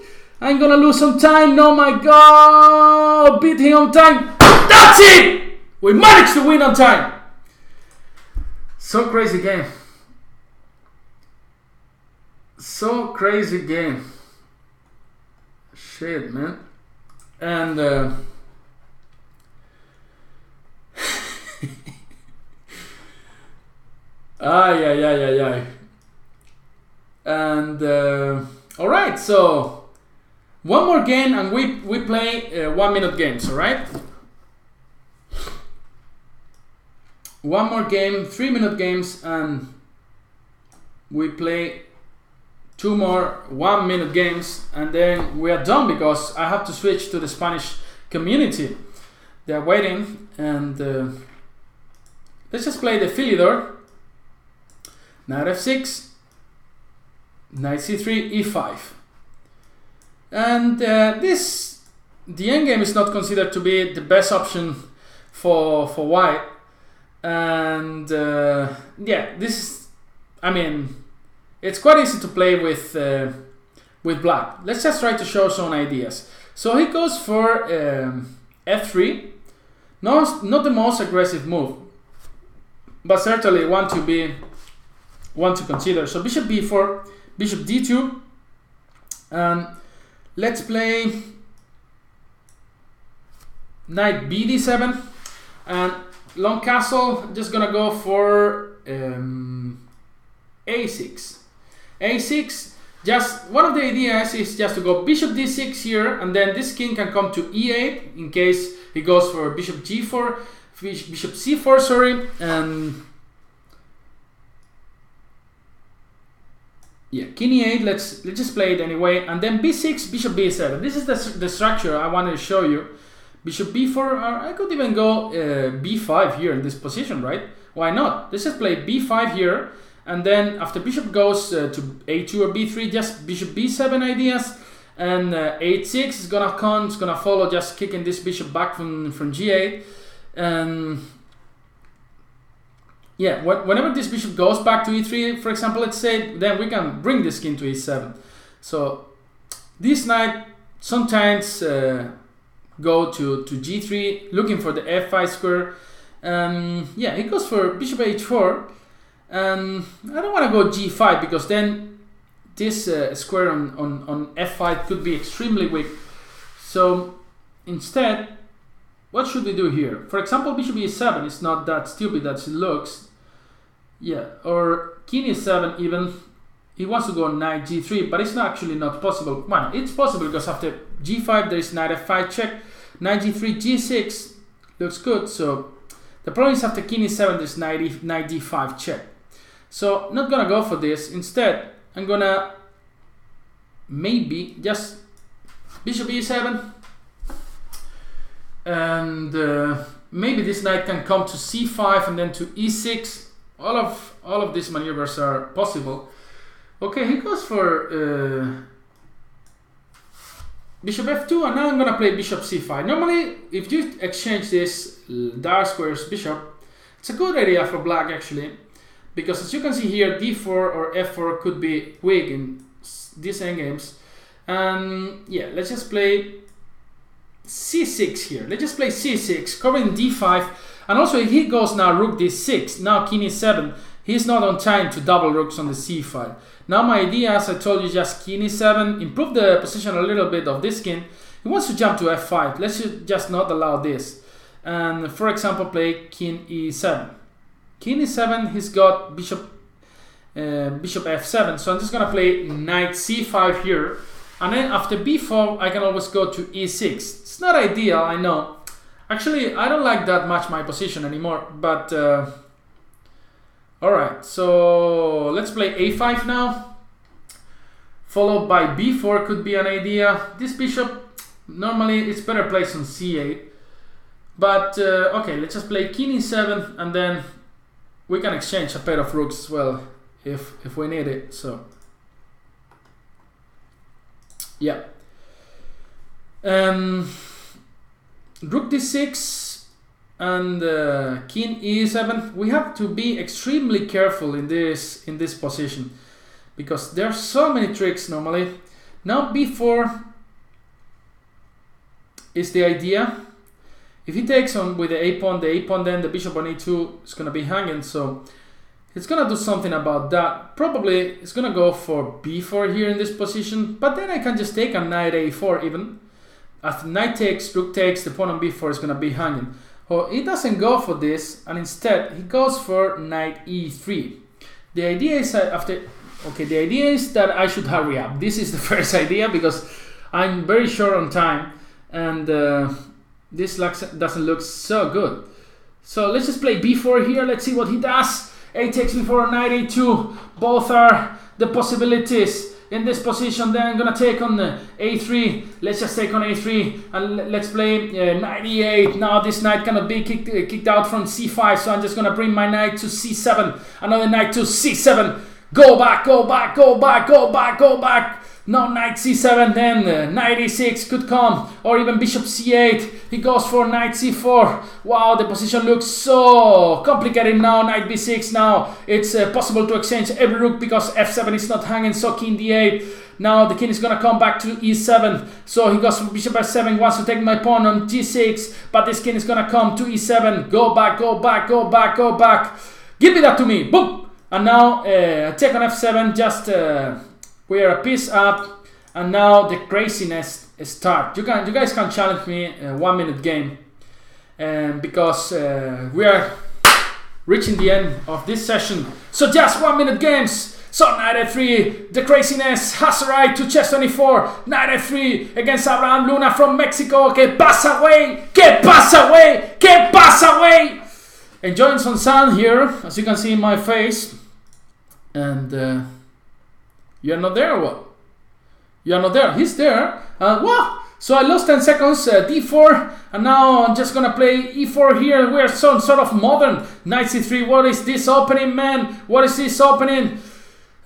I'm gonna lose some time. No my god beat him on time. That's it! We managed to win on time. So crazy game. So crazy game. Shit, man. And uh, Ah, yeah, yeah, yeah, yeah. And uh, all right, so one more game, and we we play uh, one minute games. All right. One more game, three minute games, and we play two more one minute games, and then we are done because I have to switch to the Spanish community. They're waiting, and uh, let's just play the Philidor. Knight f6, knight c3, e5. And uh, this, the endgame is not considered to be the best option for for white. And uh, yeah, this, I mean, it's quite easy to play with uh, with black. Let's just try to show some ideas. So he goes for um, f3. Not, not the most aggressive move, but certainly one to be one to consider. So bishop b4, bishop d2, and let's play knight bd7, and long castle. Just gonna go for um, a6, a6. Just one of the ideas is just to go bishop d6 here, and then this king can come to e8 in case he goes for bishop g4, bishop c4, sorry, and yeah, king e8. Let's let's just play it anyway, and then b6, bishop b7. This is the the structure I wanted to show you. Bishop b4, or I could even go uh, b5 here in this position, right? Why not? Let's just play b5 here and then after bishop goes uh, to a2 or b3, just bishop b7 ideas. And uh, a6 is gonna come, it's gonna follow just kicking this bishop back from, from g8. And yeah, wh whenever this bishop goes back to e3, for example, let's say, then we can bring this king to e7. So this knight sometimes uh, go to, to g3, looking for the f5 square. Um, yeah, he goes for bishop h4. And I don't want to go g5 because then this uh, square on, on, on f5 could be extremely weak. So instead, what should we do here? For example, bishop e7 is not that stupid as it looks. Yeah, or king e7 even. He wants to go knight g3, but it's not actually not possible. Well, it's possible because after g5 there is knight f5 check, knight g3, g6 looks good. So the problem is after king e7 there's knight, knight d5 check. So not gonna go for this. Instead, I'm gonna maybe just bishop e7 and uh, maybe this knight can come to c5 and then to e6 all of all of these maneuvers are possible. Okay he goes for uh, bishop f2 and now I'm gonna play bishop c5 normally if you exchange this dark squares bishop it's a good idea for black actually because as you can see here d4 or f4 could be weak in these endgames and um, yeah let's just play c6 here. Let's just play c6 covering d5 and also if he goes now rook d6 now king e7 he's not on time to double rooks on the c file now my idea as I told you just king e7 improve the position a little bit of this king he wants to jump to f5 let's just not allow this. And for example play king e7 King e7, he's got bishop uh, bishop f7. So I'm just gonna play knight c5 here. And then after b4, I can always go to e6. It's not ideal, I know. Actually, I don't like that much my position anymore, but... Uh, Alright, so let's play a5 now. Followed by b4 could be an idea. This bishop, normally it's better placed on c8. But, uh, okay, let's just play king e7 and then we can exchange a pair of rooks as well if if we need it so. Yeah. Um, rook d6 and uh, king e7 we have to be extremely careful in this in this position because there are so many tricks normally. Now b4 is the idea if he takes on with the a pawn, the a pawn, then the bishop on e2 is going to be hanging. So he's going to do something about that. Probably it's going to go for b4 here in this position. But then I can just take on knight a4 even. After knight takes, rook takes, the pawn on b4 is going to be hanging. Oh, he doesn't go for this, and instead he goes for knight e3. the idea is uh, after okay the idea is that I should hurry up. This is the first idea because I'm very short on time and uh, this looks, doesn't look so good. So let's just play b4 here. Let's see what he does. A takes b4 knight a2. Both are the possibilities in this position. Then I'm gonna take on the a3. Let's just take on a3 and let's play uh, knight e8. Now this knight cannot be kicked, uh, kicked out from c5, so I'm just gonna bring my knight to c7. Another knight to c7. Go back, go back, go back, go back, go back. Now knight c7, then knight e6 could come, or even bishop c8. He goes for knight c4. Wow, the position looks so complicated now. Knight b6 now. It's uh, possible to exchange every rook because f7 is not hanging, so king d8. Now the king is gonna come back to e7. So he goes for bishop f7, wants to take my pawn on g6, but this king is gonna come to e7. Go back, go back, go back, go back. Give me that to me. Boom! And now uh, take on f7, just... Uh, we are a piece up and now the craziness start you can you guys can challenge me a one minute game um, because uh, we are reaching the end of this session so just one minute games so knight f3, the craziness has arrived to chess 24. Knight f3 against Abraham Luna from Mexico. Que pasa, away, Que pasa, away, Que pasa, away. Enjoying some sun here, as you can see in my face. And uh, you're not there what? You're not there. He's there. Uh, wow. So I lost 10 seconds, uh, d4, and now I'm just gonna play e4 here. We're some sort of modern. Knight c3, what is this opening, man? What is this opening?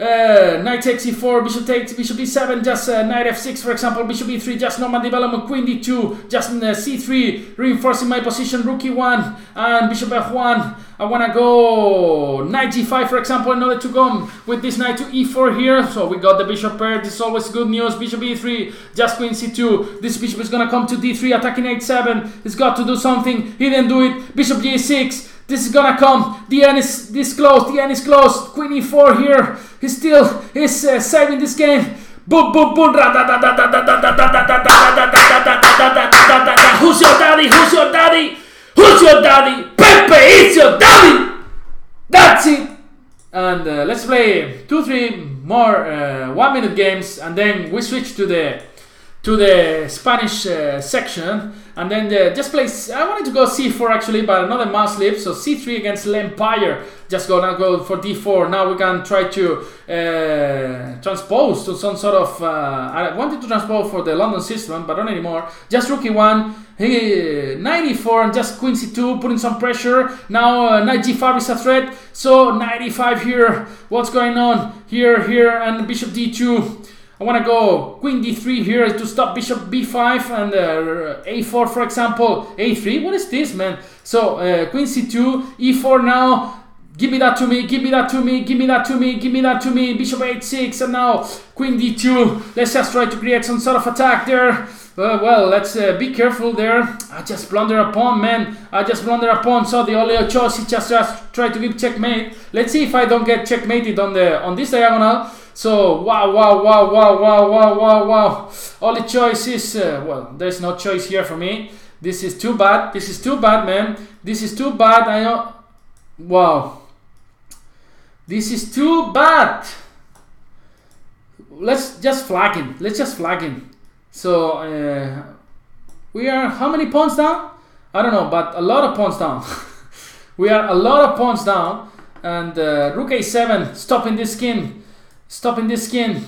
Uh, knight takes e4, bishop takes, bishop e7, just uh, knight f6 for example, bishop e3, just normal development, queen d2, just uh, c3, reinforcing my position, rook e1, and bishop f1. I wanna go knight g5 for example, in order to go with this knight to e4 here. So we got the bishop pair, this is always good news, bishop e3, just queen c2. This bishop is gonna come to d3, attacking h7. He's got to do something, he didn't do it, bishop g6. This is gonna come. The end is this close. The end is close. Queen e4 here. He still is uh, saving this game. Boom, boom, boom. Who's your daddy? Who's your daddy? Who's your daddy? Pepe is your daddy. That's it. And uh, let's play two, three more uh, one-minute games, and then we switch to the to the Spanish uh, section and then the, just play I wanted to go c4 actually but another mouse slip so c3 against L'Empire just go now go for d4 now we can try to uh, transpose to some sort of uh, I wanted to transpose for the London system but not anymore. Just rook e1. He 94 and just queen c2 putting some pressure. Now uh, knight g5 is a threat. So 95 here. What's going on? Here here and bishop d2 I want to go queen d3 here to stop bishop b5 and uh, a4 for example. a3 what is this man? So uh, queen c2 e4 now. Give me that to me give me that to me give me that to me give me that to me. Bishop h6 and now queen d2 let's just try to create some sort of attack there. Uh, well let's uh, be careful there. I just blunder a pawn man. I just blunder a pawn so the only choice is just, just try to give checkmate. Let's see if I don't get checkmated on the on this diagonal so wow, wow, wow, wow, wow, wow, wow, wow. Only choice is uh, well, there's no choice here for me. This is too bad. This is too bad, man. This is too bad. I know. Wow. This is too bad. Let's just flag him. Let's just flag him. So uh, we are how many pawns down? I don't know, but a lot of pawns down. we are a lot of pawns down, and uh, rook a7 stopping this king Stopping this skin.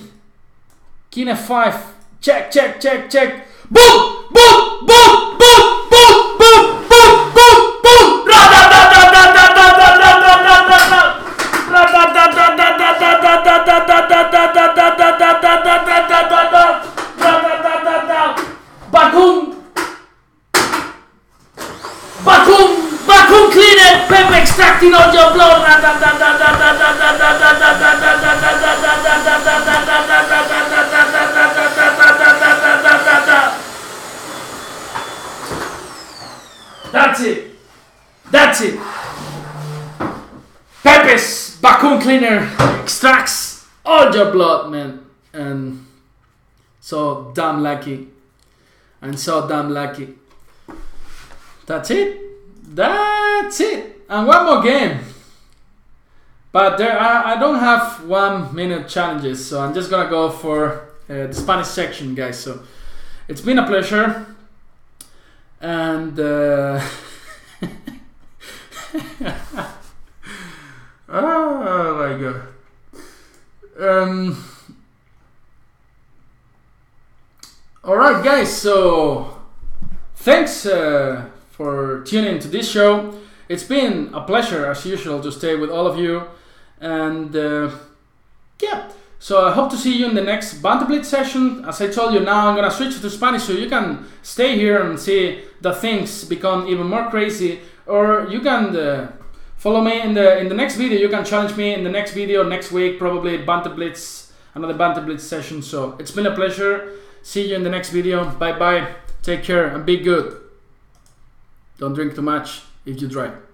King f5. Check, check, check, check. Boom! Boom! Boom! Boom! Boom! Boom! Bakum! Bakum! Bakum cleaner! Pep extracting all your blood! That's it. That's it. Pepe's Bakun cleaner extracts all your blood, man. And so damn lucky. And so damn lucky. That's it. That's it. And one more game. But there, I, I don't have one minute challenges, so I'm just gonna go for uh, the Spanish section, guys. So it's been a pleasure, and uh, oh my god. Um, all right, guys. So thanks uh, for tuning to this show. It's been a pleasure, as usual, to stay with all of you, and uh, yeah. So I hope to see you in the next Banter Blitz session. As I told you, now I'm gonna switch to Spanish so you can stay here and see the things become even more crazy, or you can uh, follow me in the in the next video. You can challenge me in the next video next week, probably Banter Blitz, another Banter Blitz session. So it's been a pleasure. See you in the next video. Bye bye. Take care and be good. Don't drink too much if you drive.